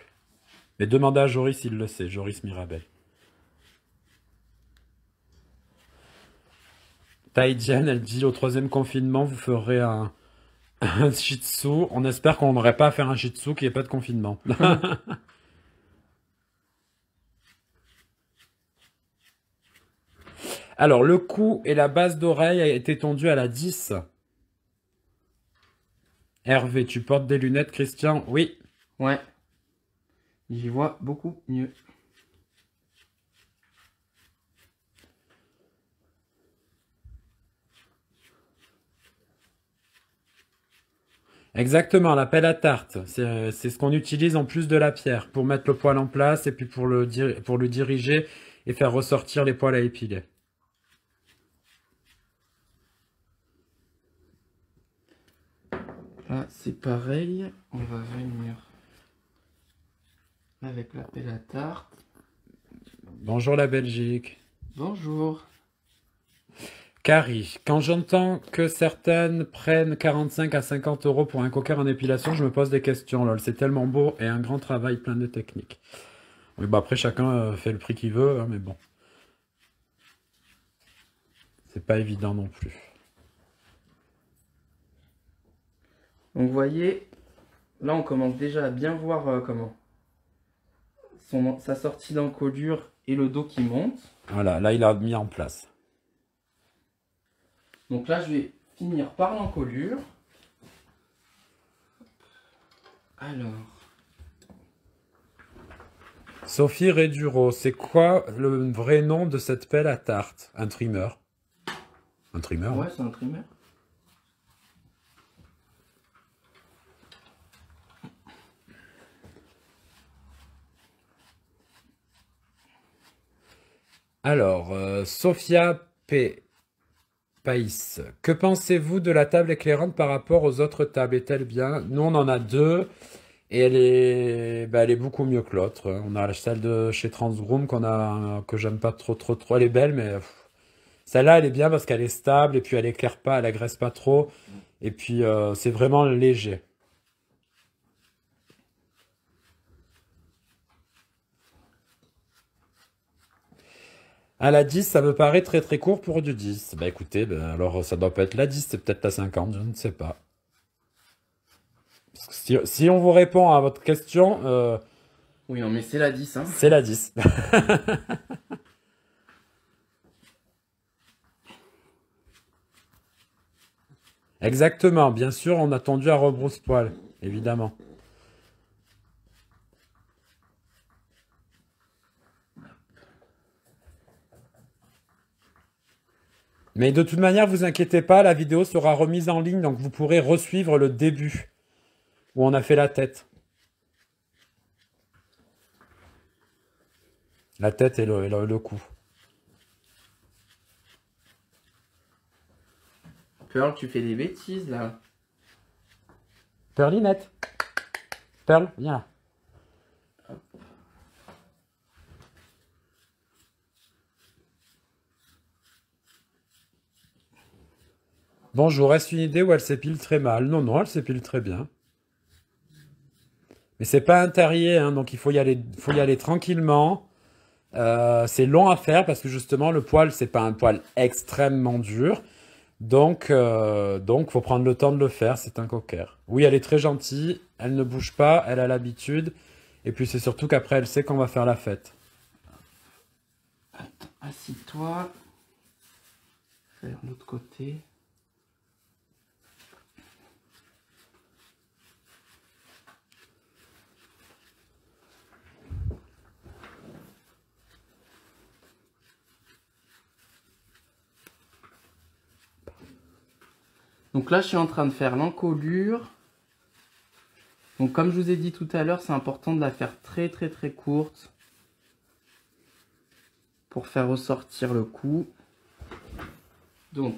Mais demandez à Joris, il le sait, Joris Mirabel. Taïdian, elle dit au troisième confinement, vous ferez un, un shih tzu. On espère qu'on n'aurait pas à faire un shih tzu, qu'il n'y ait pas de confinement. Alors, le cou et la base d'oreille a été tendu à la 10. Hervé, tu portes des lunettes, Christian? Oui. Ouais. J'y vois beaucoup mieux. Exactement, la pelle à tarte. C'est ce qu'on utilise en plus de la pierre pour mettre le poil en place et puis pour le, pour le diriger et faire ressortir les poils à épiler. Là, c'est pareil. On va venir avec la pelle à tarte. Bonjour la Belgique. Bonjour. Carrie, quand j'entends que certaines prennent 45 à 50 euros pour un cocker en épilation, je me pose des questions. Lol, c'est tellement beau et un grand travail plein de techniques. Oui, bah après, chacun euh, fait le prix qu'il veut, hein, mais bon. C'est pas évident non plus. Donc, vous voyez, là, on commence déjà à bien voir euh, comment son, sa sortie d'encolure et le dos qui monte. Voilà, là, il a mis en place. Donc là, je vais finir par l'encolure. Alors. Sophie Reduro, c'est quoi le vrai nom de cette pelle à tarte? Un trimmer. Un trimmer Ouais, c'est un trimmer. Alors, euh, Sophia P. Païs, que pensez-vous de la table éclairante par rapport aux autres tables? Est-elle bien? Nous, on en a deux. Et elle est, bah, elle est beaucoup mieux que l'autre. On a celle de chez Transgroom qu'on a, que j'aime pas trop, trop, trop. Elle est belle, mais celle-là, elle est bien parce qu'elle est stable et puis elle éclaire pas, elle agresse pas trop. Et puis, euh, c'est vraiment léger. À la 10, ça me paraît très très court pour du 10. Bah écoutez, ben, alors ça doit pas être la 10, c'est peut-être la 50, je ne sais pas. si, on vous répond à votre question... Euh, oui, mais c'est la 10. Hein. C'est la 10. Exactement, bien sûr, on a tendu à rebrousse-poil, évidemment. Mais de toute manière, vous inquiétez pas, la vidéo sera remise en ligne, donc vous pourrez resuivre le début où on a fait la tête. La tête et le, le, cou. Pearl, tu fais des bêtises là. Perlinette. Perle, viens là. Bonjour, est-ce une idée où elle s'épile très mal? Non, non, elle s'épile très bien. Mais c'est pas un terrier, hein, donc il faut y aller, tranquillement. Euh, c'est long à faire parce que justement le poil c'est pas un poil extrêmement dur, donc euh, donc faut prendre le temps de le faire. C'est un cocker. Oui, elle est très gentille, elle ne bouge pas, elle a l'habitude, et puis c'est surtout qu'après elle sait qu'on va faire la fête. Assis-toi. Faire l'autre côté. Donc là, je suis en train de faire l'encolure. Donc comme je vous ai dit tout à l'heure, c'est important de la faire très très très courte pour faire ressortir le cou. Donc,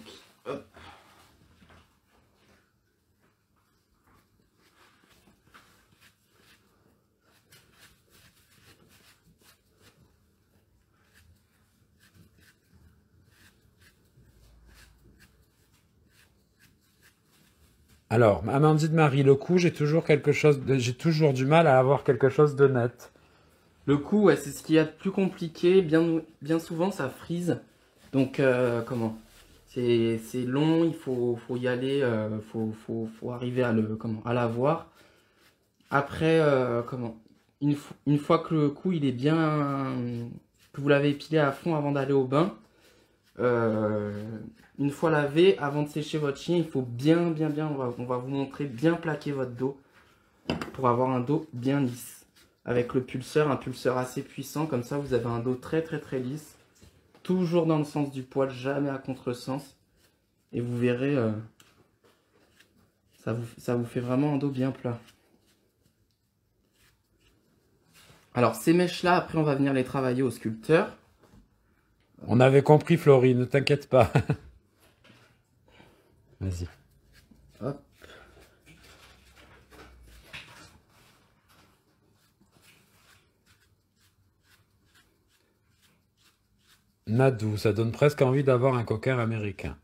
Alors, Amandine Marie, le cou, j'ai toujours quelque chose, j'ai toujours du mal à avoir quelque chose de net. Le cou, ouais, c'est ce qu'il y a de plus compliqué. Bien, souvent, ça frise. Donc, euh, comment? C'est long, il faut, y aller, euh, faut, arriver à le, comment, à l'avoir. Après, euh, comment? Une, fo- une fois que le cou, il est bien, que vous l'avez épilé à fond avant d'aller au bain, euh, une fois lavé, avant de sécher votre chien, il faut bien, bien, bien, on va, vous montrer, bien plaquer votre dos pour avoir un dos bien lisse avec le pulseur, un pulseur assez puissant, comme ça vous avez un dos très très très lisse, toujours dans le sens du poil, jamais à contresens, et vous verrez, euh, ça, vous, ça vous fait vraiment un dos bien plat. Alors ces mèches là, après on va venir les travailler au sculpteur. On avait compris, Florie, ne t'inquiète pas. Vas-y. Hop. Nadou, ça donne presque envie d'avoir un cocker américain.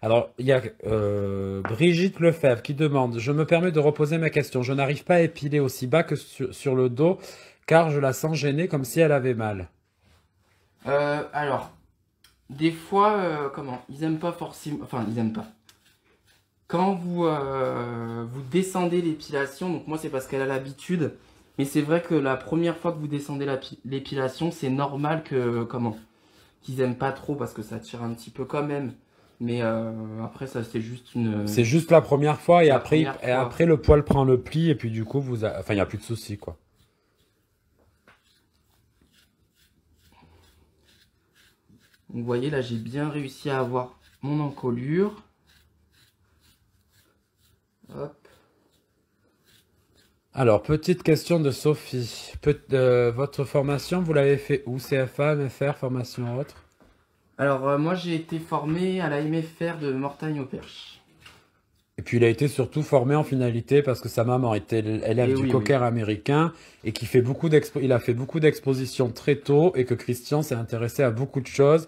Alors, il y a euh, Brigitte Lefebvre qui demande Je me permets de reposer ma question. Je n'arrive pas à épiler aussi bas que sur le dos car je la sens gênée comme si elle avait mal. Euh, alors, des fois, euh, comment Ils aiment pas forcément. Enfin, ils aiment pas. Quand vous, euh, vous descendez l'épilation, donc moi c'est parce qu'elle a l'habitude, mais c'est vrai que la première fois que vous descendez la pi- l'épilation, c'est normal que. Comment Qu'ils aiment pas trop parce que ça tire un petit peu quand même. Mais après, ça c'est juste une. C'est juste la première fois et La après, et après le poil prend le pli et puis du coup, vous a- enfin, il n'y a plus de souci quoi. Vous voyez, là j'ai bien réussi à avoir mon encolure. Hop. Alors, petite question de Sophie. Euh, votre formation, vous l'avez fait où? CFA, MFR, formation autre? Alors, euh, moi, j'ai été formé à la MFR de Mortagne au Perche. Et puis il a été surtout formé en finalité parce que sa maman était élève Eh du oui, cocker américain et qui fait beaucoup il a fait beaucoup d'expositions très tôt et que Christian s'est intéressé à beaucoup de choses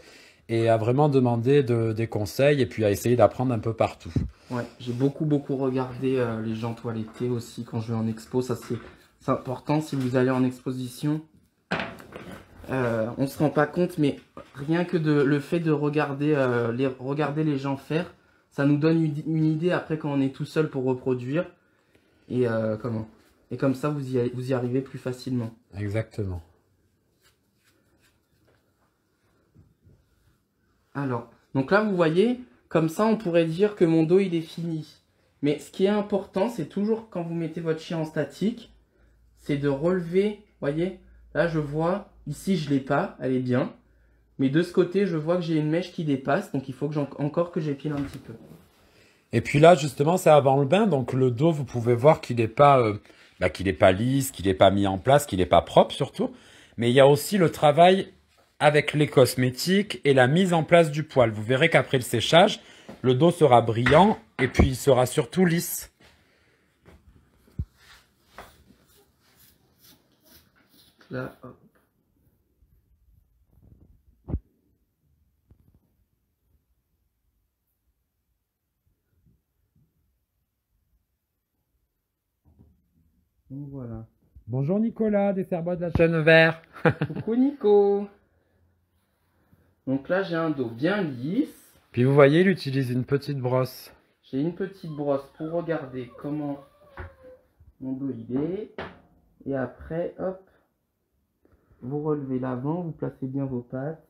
et a vraiment demandé de- des conseils et puis a essayé d'apprendre un peu partout. Ouais, j'ai beaucoup, beaucoup regardé euh, les gens toilettés aussi quand je vais en expo. Ça, c'est c'est important si vous allez en exposition. Euh, on se rend pas compte, mais rien que de, le fait de regarder, euh, les, regarder les gens faire, ça nous donne une, idée après quand on est tout seul pour reproduire. Et euh, comment? Et comme ça, vous y, vous y arrivez plus facilement. Exactement. Alors, donc là, vous voyez, comme ça, on pourrait dire que mon dos, il est fini. Mais ce qui est important, c'est toujours quand vous mettez votre chien en statique, c'est de relever, voyez, là, je vois, ici, je l'ai pas, elle est bien. Mais de ce côté, je vois que j'ai une mèche qui dépasse, donc il faut que encore que j'épile un petit peu. Et puis là, justement, c'est avant le bain, donc le dos, vous pouvez voir qu'il n'est pas, euh, bah, qu'il n'est pas lisse, qu'il n'est pas mis en place, qu'il n'est pas propre surtout. Mais il y a aussi le travail avec les cosmétiques et la mise en place du poil. Vous verrez qu'après le séchage, le dos sera brillant et puis il sera surtout lisse. Là, hop. Donc voilà. Bonjour Nicolas, des cerbois de la chaîne vert. Coucou Nico. Donc là, j'ai un dos bien lisse. Puis vous voyez, il utilise une petite brosse. J'ai une petite brosse pour regarder comment mon dos il est. Et après, hop, vous relevez l'avant, vous placez bien vos pattes.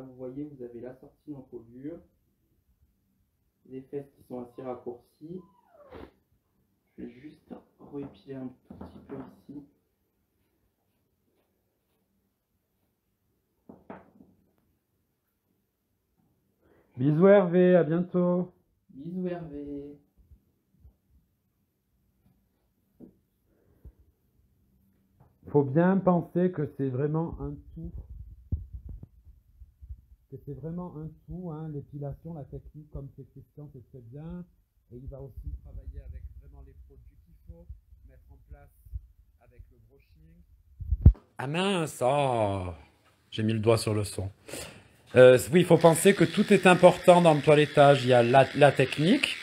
Là, vous voyez, vous avez la sortie d'encolure, les fesses qui sont assez raccourcies. Je vais juste réépiler un tout petit peu ici. Bisous Hervé, à bientôt. Bisous Hervé. Faut bien penser que c'est vraiment un tout. C'est vraiment un tout, hein, l'épilation, la technique, comme c'est Christian, c'est très bien. Et il va aussi travailler avec vraiment les produits qu'il faut mettre en place avec le brushing. Ah mince, oh, j'ai mis le doigt sur le son. Euh, oui, il faut penser que tout est important dans le toilettage. Il y a la, la technique,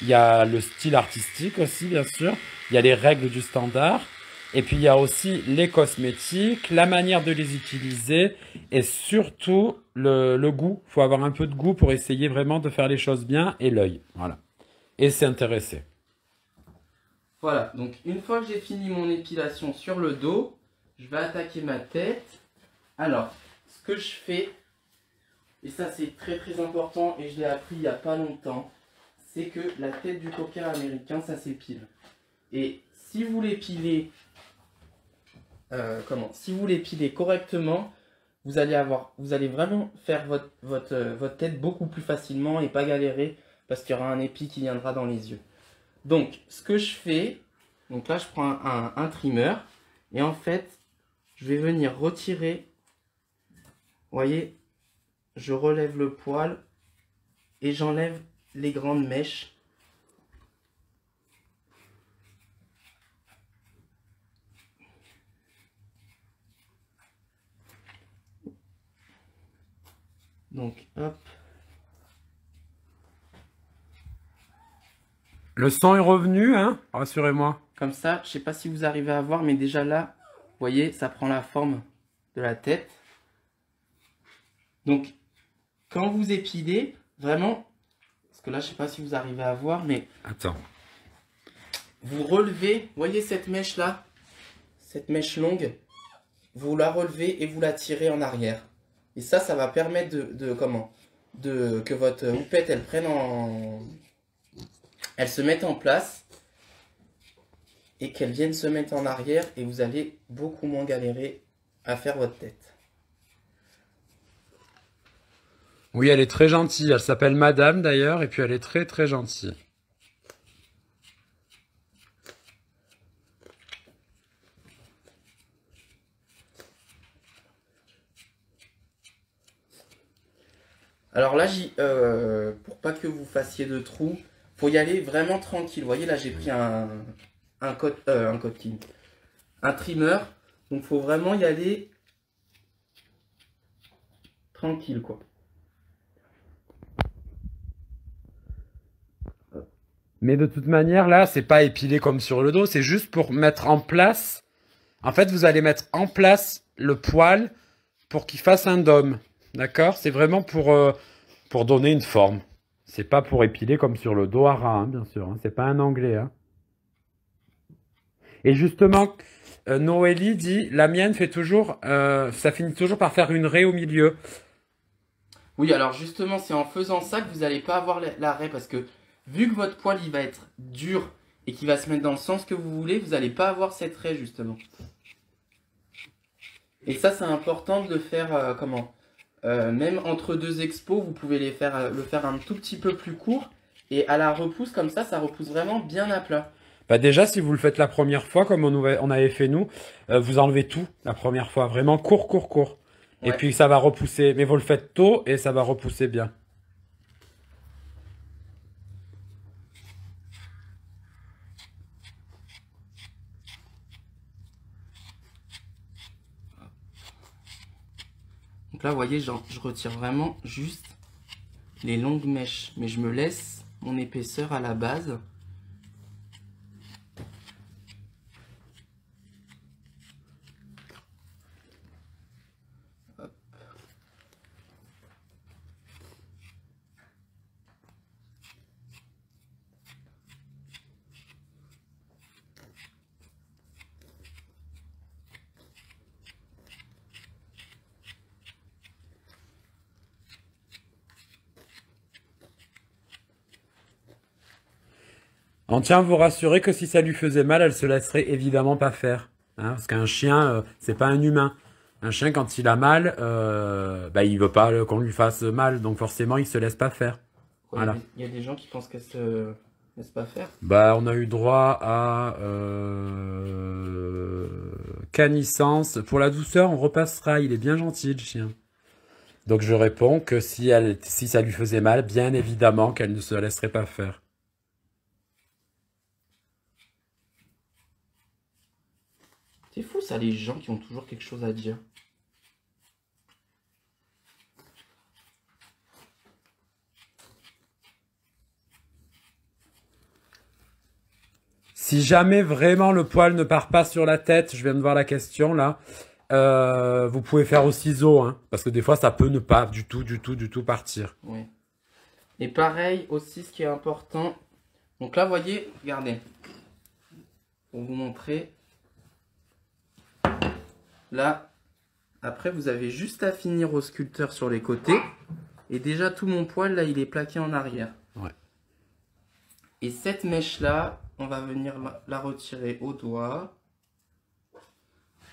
il y a le style artistique aussi, bien sûr. Il y a les règles du standard. Et puis il y a aussi les cosmétiques, la manière de les utiliser et surtout le, goût. Il faut avoir un peu de goût pour essayer vraiment de faire les choses bien et l'œil. Voilà. Et s'intéresser. Voilà, donc une fois que j'ai fini mon épilation sur le dos, je vais attaquer ma tête. Alors, ce que je fais, et ça c'est très très important et je l'ai appris il n'y a pas longtemps, c'est que la tête du coquin américain, ça s'épile. Et si vous l'épilez, euh, comment? Si vous l'épilez correctement, vous allez avoir, vous allez vraiment faire euh, votre tête beaucoup plus facilement et pas galérer parce qu'il y aura un épi qui viendra dans les yeux. Donc, ce que je fais, donc là je prends un, un, un trimmer et en fait, je vais venir retirer, vous voyez, je relève le poil et j'enlève les grandes mèches. Donc, hop. Le son est revenu, hein Rassurez-moi. Comme ça, je sais pas si vous arrivez à voir, mais déjà là, vous voyez, ça prend la forme de la tête. Donc, quand vous épilez, vraiment, parce que là, je sais pas si vous arrivez à voir, mais Attends. vous relevez, voyez cette mèche là, cette mèche longue, vous la relevez et vous la tirez en arrière. Et ça, ça va permettre de, comment? De que votre houppette elle prenne en, elle se mette en place et qu'elle vienne se mettre en arrière et vous allez beaucoup moins galérer à faire votre tête. Oui, elle est très gentille. Elle s'appelle Madame d'ailleurs, et puis elle est très très gentille. Alors là, j'y- euh, pour pas que vous fassiez de trous, faut y aller vraiment tranquille. Vous voyez, là, j'ai pris un, un code, euh, un code king, un trimmer. Donc, faut vraiment y aller tranquille, quoi. Mais de toute manière, là, c'est pas épilé comme sur le dos, c'est juste pour mettre en place. En fait, vous allez mettre en place le poil pour qu'il fasse un dôme. D'accord C'est vraiment pour, euh, pour donner une forme. C'est pas pour épiler comme sur le dos à hein, bien sûr. hein. C'est pas un anglais. hein. Et justement, euh, Noélie dit la mienne fait toujours, euh, ça finit toujours par faire une raie au milieu. Oui, alors justement, c'est en faisant ça que vous n'allez pas avoir la- l'arrêt parce que vu que votre poil il va être dur et qu'il va se mettre dans le sens que vous voulez, vous n'allez pas avoir cette raie justement. Et ça, c'est important de le faire comment? Euh, Même entre deux expos, vous pouvez les faire, euh, le faire un tout petit peu plus court et à la repousse comme ça, ça repousse vraiment bien à plat. Bah déjà, si vous le faites la première fois, comme on, avait fait nous, euh, vous enlevez tout la première fois. Vraiment court, court, court. Et puis ça va repousser. Mais vous le faites tôt et ça va repousser bien. Donc là, vous voyez, je retire vraiment juste les longues mèches. Mais je me laisse mon épaisseur à la base. On tient à vous rassurer que si ça lui faisait mal, elle se laisserait évidemment pas faire. Hein, parce qu'un chien, euh, c'est pas un humain. Un chien, quand il a mal, euh, bah, il veut pas euh, qu'on lui fasse mal. Donc forcément, il se laisse pas faire. Ouais, Voilà. Il y a des gens qui pensent qu'elle se laisse pas faire. Bah, on a eu droit à euh. Pour la douceur, on repassera. Il est bien gentil, le chien. Donc je réponds que si elle, si ça lui faisait mal, bien évidemment qu'elle ne se laisserait pas faire. C'est fou ça, les gens qui ont toujours quelque chose à dire. Si jamais vraiment le poil ne part pas sur la tête, je viens de voir la question là, euh, vous pouvez faire au ciseau, hein, parce que des fois ça peut ne pas du tout, du tout, du tout partir. Ouais. Et pareil aussi, ce qui est important. Donc là, vous voyez, regardez. Pour vous montrer. Là, après, vous avez juste à finir au sculpteur sur les côtés. Et déjà, tout mon poil, là, il est plaqué en arrière. Ouais. Et cette mèche-là, on va venir la, retirer au doigt.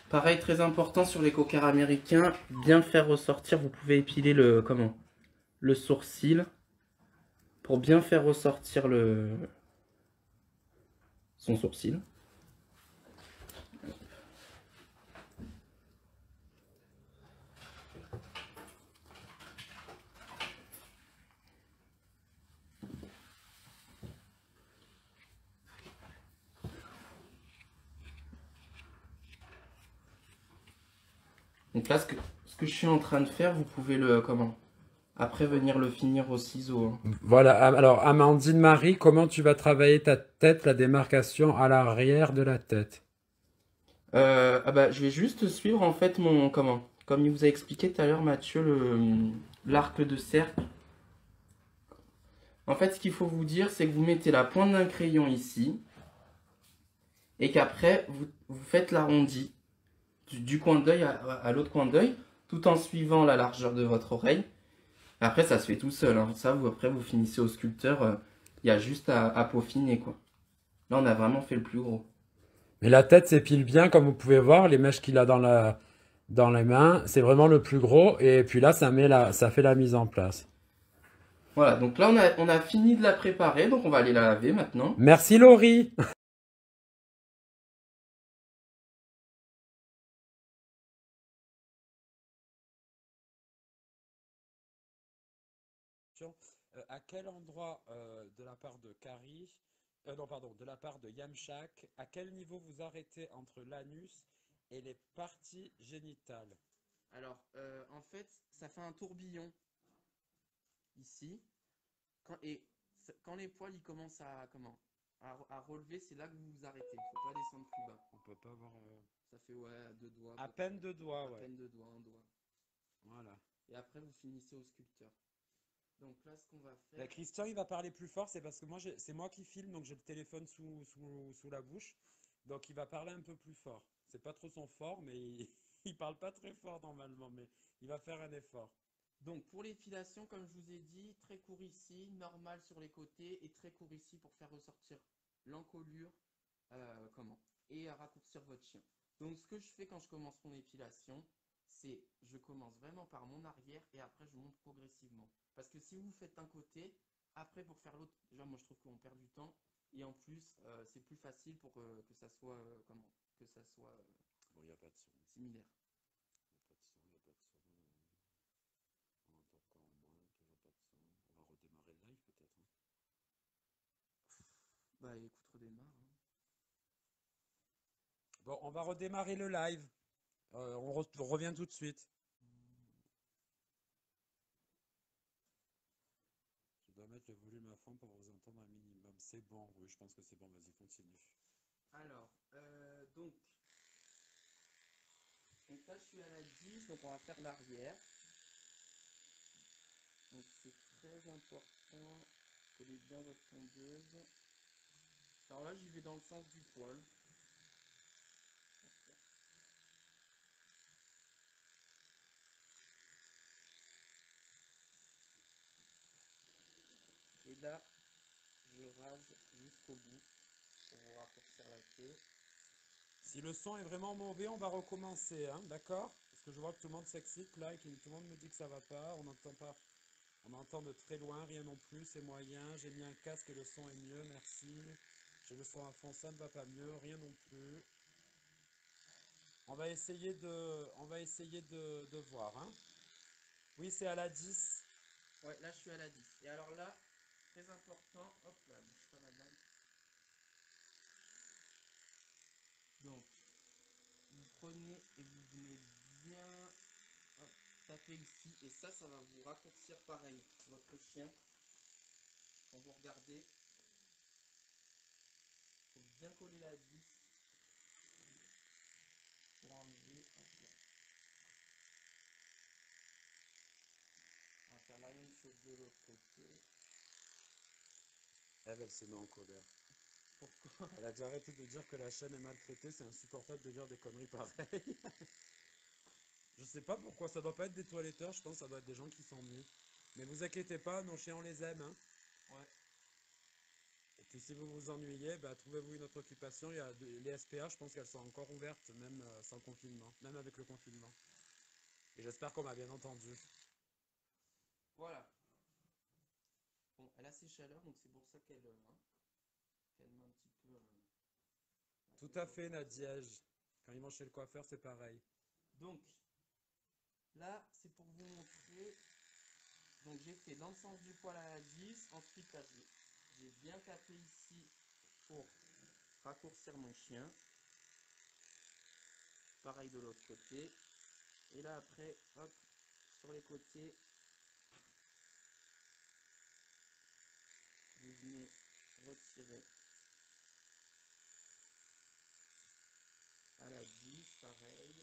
Pareil, très important sur les coquins américains, bien faire ressortir. Vous pouvez épiler le comment Le sourcil pour bien faire ressortir le son sourcil. Donc là, ce que, ce que je suis en train de faire, vous pouvez le comment? Après venir le finir au ciseau. hein. Voilà, alors Amandine Marie, comment tu vas travailler ta tête, la démarcation à l'arrière de la tête? Euh, ah bah, je vais juste suivre en fait mon comment? Comme il vous a expliqué tout à l'heure Mathieu l'arc de cercle. En fait, ce qu'il faut vous dire, c'est que vous mettez la pointe d'un crayon ici et qu'après vous, vous faites l'arrondi du, du coin d'œil à, à l'autre coin d'œil tout en suivant la largeur de votre oreille. Après, ça se fait tout seul. hein. Ça, vous après vous finissez au sculpteur. euh, Il y a juste à, à peaufiner quoi. Là, on a vraiment fait le plus gros. Mais la tête s'épile bien, comme vous pouvez voir, les mèches qu'il a dans la, dans les mains, c'est vraiment le plus gros, et puis là, ça met la, ça fait la mise en place. Voilà, donc là on a, on a fini de la préparer, donc on va aller la laver maintenant. Merci Laurie! À quel endroit euh, de la part de Carrie, euh, non pardon, de la part de Yamchak, à quel niveau vous arrêtez entre l'anus et les parties génitales? Alors, euh, en fait, ça fait un tourbillon ici. Quand, et quand les poils ils commencent à, comment, à, re- à relever, c'est là que vous vous arrêtez. Faut pas descendre plus bas. On peut pas avoir euh, Ça fait ouais, à deux doigts. à peine deux doigts, À ouais. peine deux doigts, un doigt. Voilà. Et après, vous finissez au sculpteur. Donc là, ce qu'on va faire. Bah, Christian, il va parler plus fort, c'est parce que moi, c'est moi qui filme, donc j'ai le téléphone sous, sous, sous la bouche. Donc il va parler un peu plus fort. C'est pas trop son fort, mais il, il parle pas très fort normalement, mais il va faire un effort. Donc pour l'épilation, comme je vous ai dit, très court ici, normal sur les côtés et très court ici pour faire ressortir l'encolure, euh, comment, et à raccourcir votre chien. Donc ce que je fais quand je commence mon épilation, c'est je commence vraiment par mon arrière et après je monte progressivement. Parce que si vous faites un côté, après pour faire l'autre, déjà moi je trouve qu'on perd du temps. Et en plus, euh, c'est plus facile pour euh, que ça soit euh, comment que ça soit Bon, il n'y a pas de son. similaire. Il n'y a pas de son, il n'y a pas de son. On moins, toujours pas de son. On va redémarrer le live peut-être. hein. Bah écoute, redémarre. hein. Bon, on va redémarrer le live. Euh, on, re- on revient tout de suite. Je dois mettre le volume à fond pour vous entendre un minimum. C'est bon, oui, je pense que c'est bon. Vas-y, continue. Alors, euh, donc, donc là je suis à la 10, donc on va faire l'arrière. Donc c'est très important, collez bien votre tondeuse. Alors là j'y vais dans le sens du poil. Et là, je rase jusqu'au bout pour raccourcir la queue. Si le son est vraiment mauvais, on va recommencer, hein, d'accord? Parce que je vois que tout le monde s'excite là et que tout le monde me dit que ça va pas. On n'entend pas. On entend de très loin, rien non plus, c'est moyen. J'ai mis un casque et le son est mieux, merci. J'ai le son à fond, ça ne va pas mieux, rien non plus. On va essayer de, on va essayer de, de voir, hein. Oui, c'est à la 10. Ouais, là je suis à la 10. Et alors là, très important, hop là. Donc, vous prenez et vous venez bien taper ici. Et ça, ça va vous raccourcir pareil votre chien. Quand vous regardez, faut bien coller la 10 pour enlever. On va faire la même chose de l'autre côté. Eve, elle se met en colère. Pourquoi Elle a déjà arrêté de dire que la chaîne est maltraitée, c'est insupportable de dire des conneries pareilles. Je sais pas pourquoi, ça doit pas être des toiletteurs, je pense que ça doit être des gens qui s'ennuient. Mais vous inquiétez pas, nos chiens on les aime. Hein. Ouais. Et puis si vous vous ennuyez, bah, trouvez-vous une autre occupation. Il y a de- les SPA, je pense qu'elles sont encore ouvertes, même euh, sans confinement, même avec le confinement. Et j'espère qu'on m'a bien entendu. Voilà. Bon, elle a ses chaleurs, donc c'est pour ça qu'elle euh, hein, met un petit peu. euh, Tout à fait, Nadiège. Quand ils vont chez le coiffeur, c'est pareil. Donc, là, c'est pour vous montrer. Donc, j'ai fait dans le sens du poil à la 10. Ensuite, j'ai bien tapé ici pour raccourcir mon chien. Pareil de l'autre côté. Et là, après, hop, sur les côtés, vous venez retirer à la 10, pareil.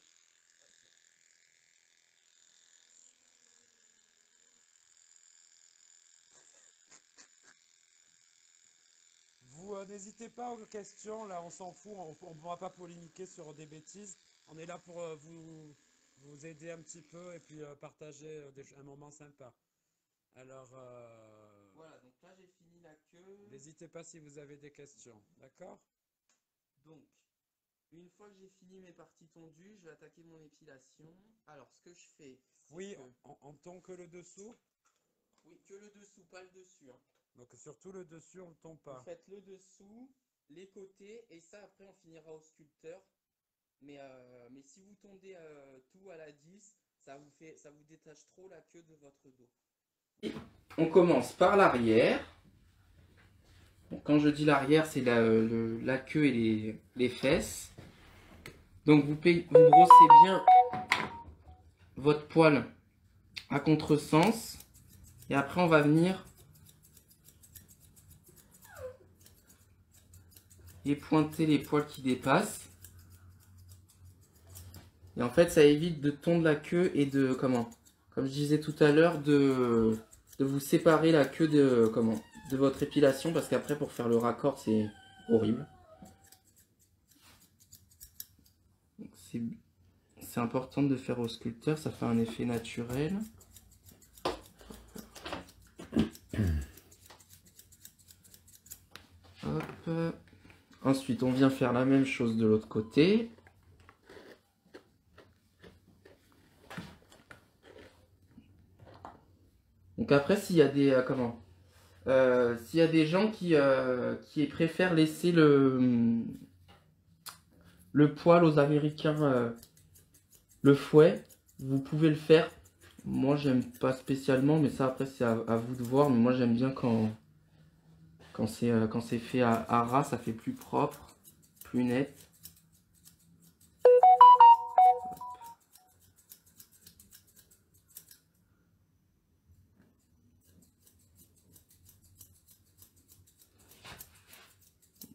Vous euh, n'hésitez pas aux questions, là on s'en fout, on ne pourra pas polémiquer sur des bêtises. On est là pour euh, vous, aider un petit peu et puis euh, partager un moment sympa. Alors, euh, Voilà, donc là, j'ai fini la queue. N'hésitez pas si vous avez des questions, d'accord? Donc, une fois que j'ai fini mes parties tondues, je vais attaquer mon épilation. Alors, ce que je fais, Oui, que... on tond que le dessous, Oui, que le dessous, pas le dessus. hein. donc surtout le dessus on ne Vous pas. faites le dessous, les côtés, et ça, après, on finira au sculpteur. Mais, euh, mais si vous tondez euh, tout à la 10, ça vous fait, ça vous détache trop la queue de votre dos. On commence par l'arrière. Quand je dis l'arrière, c'est la, le- la queue et les, les fesses. Donc vous, vous brossez bien votre poil à contresens. Et après, on va venir et pointer les poils qui dépassent. Et en fait, ça évite de tondre la queue et de, comment Comme je disais tout à l'heure, de, de vous séparer la queue de, comment De votre épilation, parce qu'après, pour faire le raccord, c'est horrible. C'est important de faire au sculpteur, ça fait un effet naturel. Ensuite, on vient faire la même chose de l'autre côté. Donc après, s'il y a des... euh, comment? Euh, s'il y a des gens qui, euh, qui préfèrent laisser le, le poil aux Américains, euh, le fouet, vous pouvez le faire. Moi, j'aime pas spécialement, mais ça, après, c'est à, vous de voir. Mais moi, j'aime bien quand, c'est fait à ras, ça fait plus propre, plus net.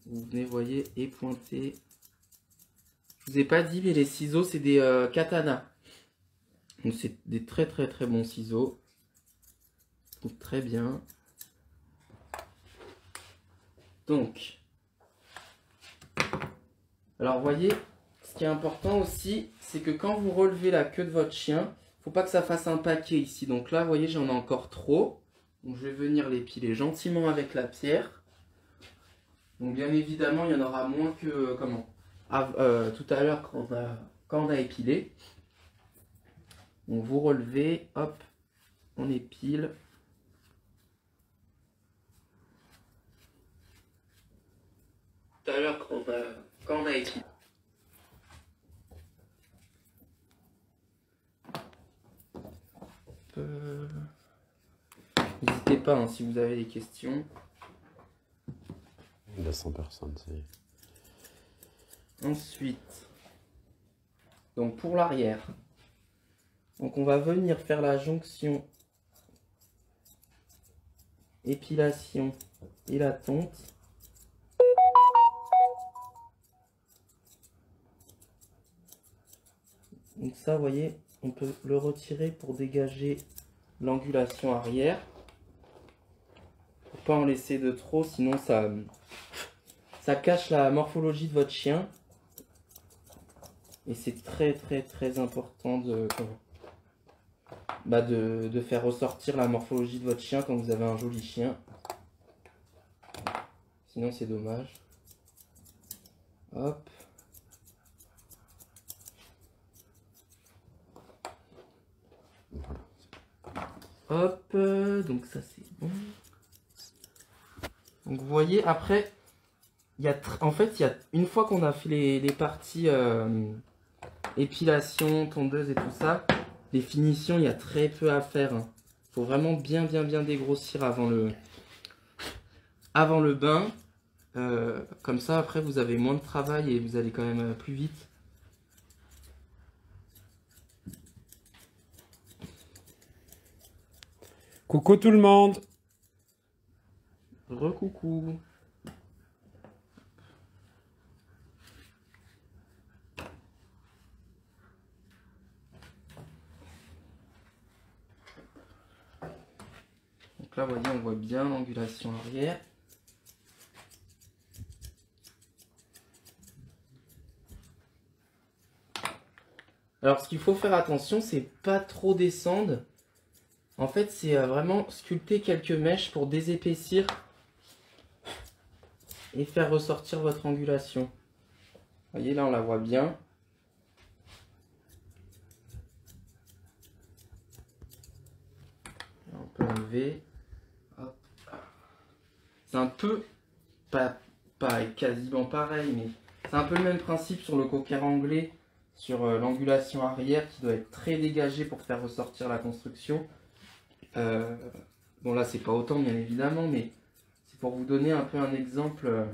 Vous venez, voyez, et pointer. Je vous ai pas dit, mais les ciseaux, c'est des euh, katanas. Donc c'est des très très très bons ciseaux. Très bien. Donc, alors voyez, ce qui est important aussi, c'est que quand vous relevez la queue de votre chien, faut pas que ça fasse un paquet ici. Donc là, vous voyez, j'en ai encore trop. Donc je vais venir l'épiler gentiment avec la pierre. Donc bien évidemment, il y en aura moins que euh, comment? Ah, euh, tout à l'heure quand on a quand on a épilé. Donc vous relevez, hop, on épile. Tout à l'heure quand on a quand on a épilé. Euh, N'hésitez pas hein, si vous avez des questions. Il y a 100 personnes. Ensuite, donc pour l'arrière, donc on va venir faire la jonction épilation et la tonte. Donc ça, vous voyez, on peut le retirer pour dégager l'angulation arrière. Pas en laisser de trop, sinon ça, ça cache la morphologie de votre chien. Et c'est très très très important de, bah de, de faire ressortir la morphologie de votre chien quand vous avez un joli chien. Sinon c'est dommage. Hop. Hop, euh, donc ça c'est bon. Donc vous voyez, après, y a en fait, y a une fois qu'on a fait les, les parties euh, épilation, tondeuse et tout ça, les finitions, il y a très peu à faire. hein. Faut vraiment bien, bien, bien dégrossir avant le, avant le bain. Euh, comme ça, après, vous avez moins de travail et vous allez quand même euh, plus vite. Coucou tout le monde Recoucou. Donc là, vous voyez, on voit bien l'angulation arrière. Alors, ce qu'il faut faire attention, c'est pas trop descendre. En fait, c'est euh, vraiment sculpter quelques mèches pour désépaissir et faire ressortir votre angulation. Vous voyez, là, on la voit bien. On peut enlever. C'est un peu, pas, quasiment pareil, mais c'est un peu le même principe sur le cocker anglais, sur euh, l'angulation arrière qui doit être très dégagée pour faire ressortir la construction. Euh, bon là c'est pas autant bien évidemment, mais pour vous donner un peu un exemple. euh,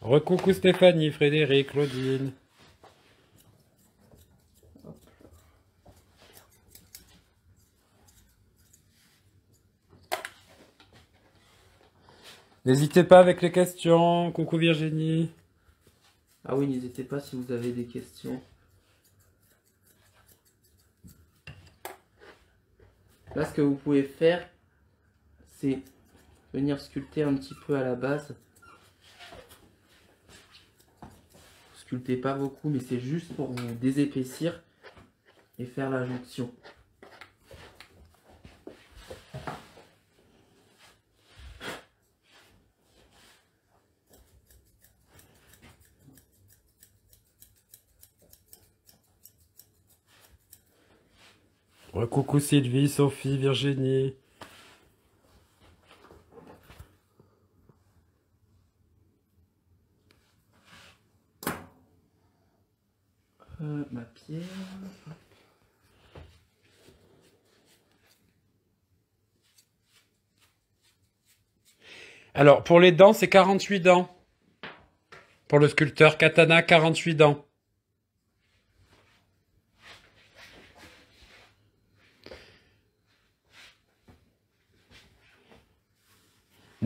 Recoucou Stéphanie, Frédéric, Claudine. N'hésitez pas avec les questions. Coucou Virginie. Ah oui, n'hésitez pas si vous avez des questions. Là, ce que vous pouvez faire, c'est venir sculpter un petit peu à la base. Sculptez pas beaucoup, mais c'est juste pour vous désépaissir et faire la jonction. Coucou Sylvie, Sophie, Virginie. Euh, ma pierre. Alors, pour les dents, c'est 48 dents. Pour le sculpteur Katana, 48 dents.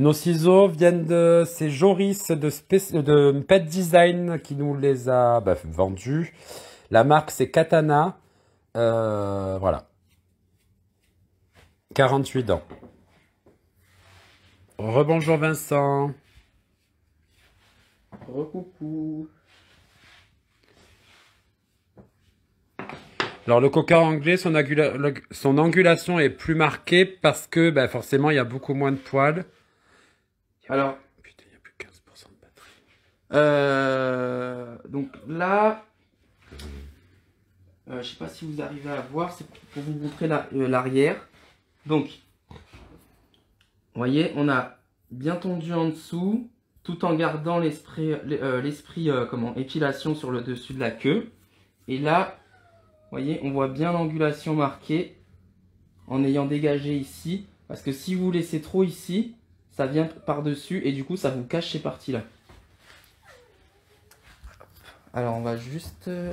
Nos ciseaux viennent de... C'est Joris de, de Pet Design qui nous les a bah, vendus. La marque, c'est Katana. Euh, voilà. 48 dents. Rebonjour Vincent. Recoucou. Alors le coca anglais, son, son, angulation est plus marquée parce que bah, forcément il y a beaucoup moins de poils. Alors, putain, il n'y a plus 15% de batterie. Euh, donc là, euh, je sais pas si vous arrivez à voir, c'est pour vous montrer euh, l'arrière. donc, vous voyez, on a bien tondu en dessous, tout en gardant l'esprit, l'esprit comment, épilation sur le dessus de la queue. Et là, vous voyez, on voit bien l'angulation marquée en ayant dégagé ici. Parce que si vous laissez trop ici, ça vient par-dessus et du coup ça vous cache ces parties-là. Alors on va juste... Euh,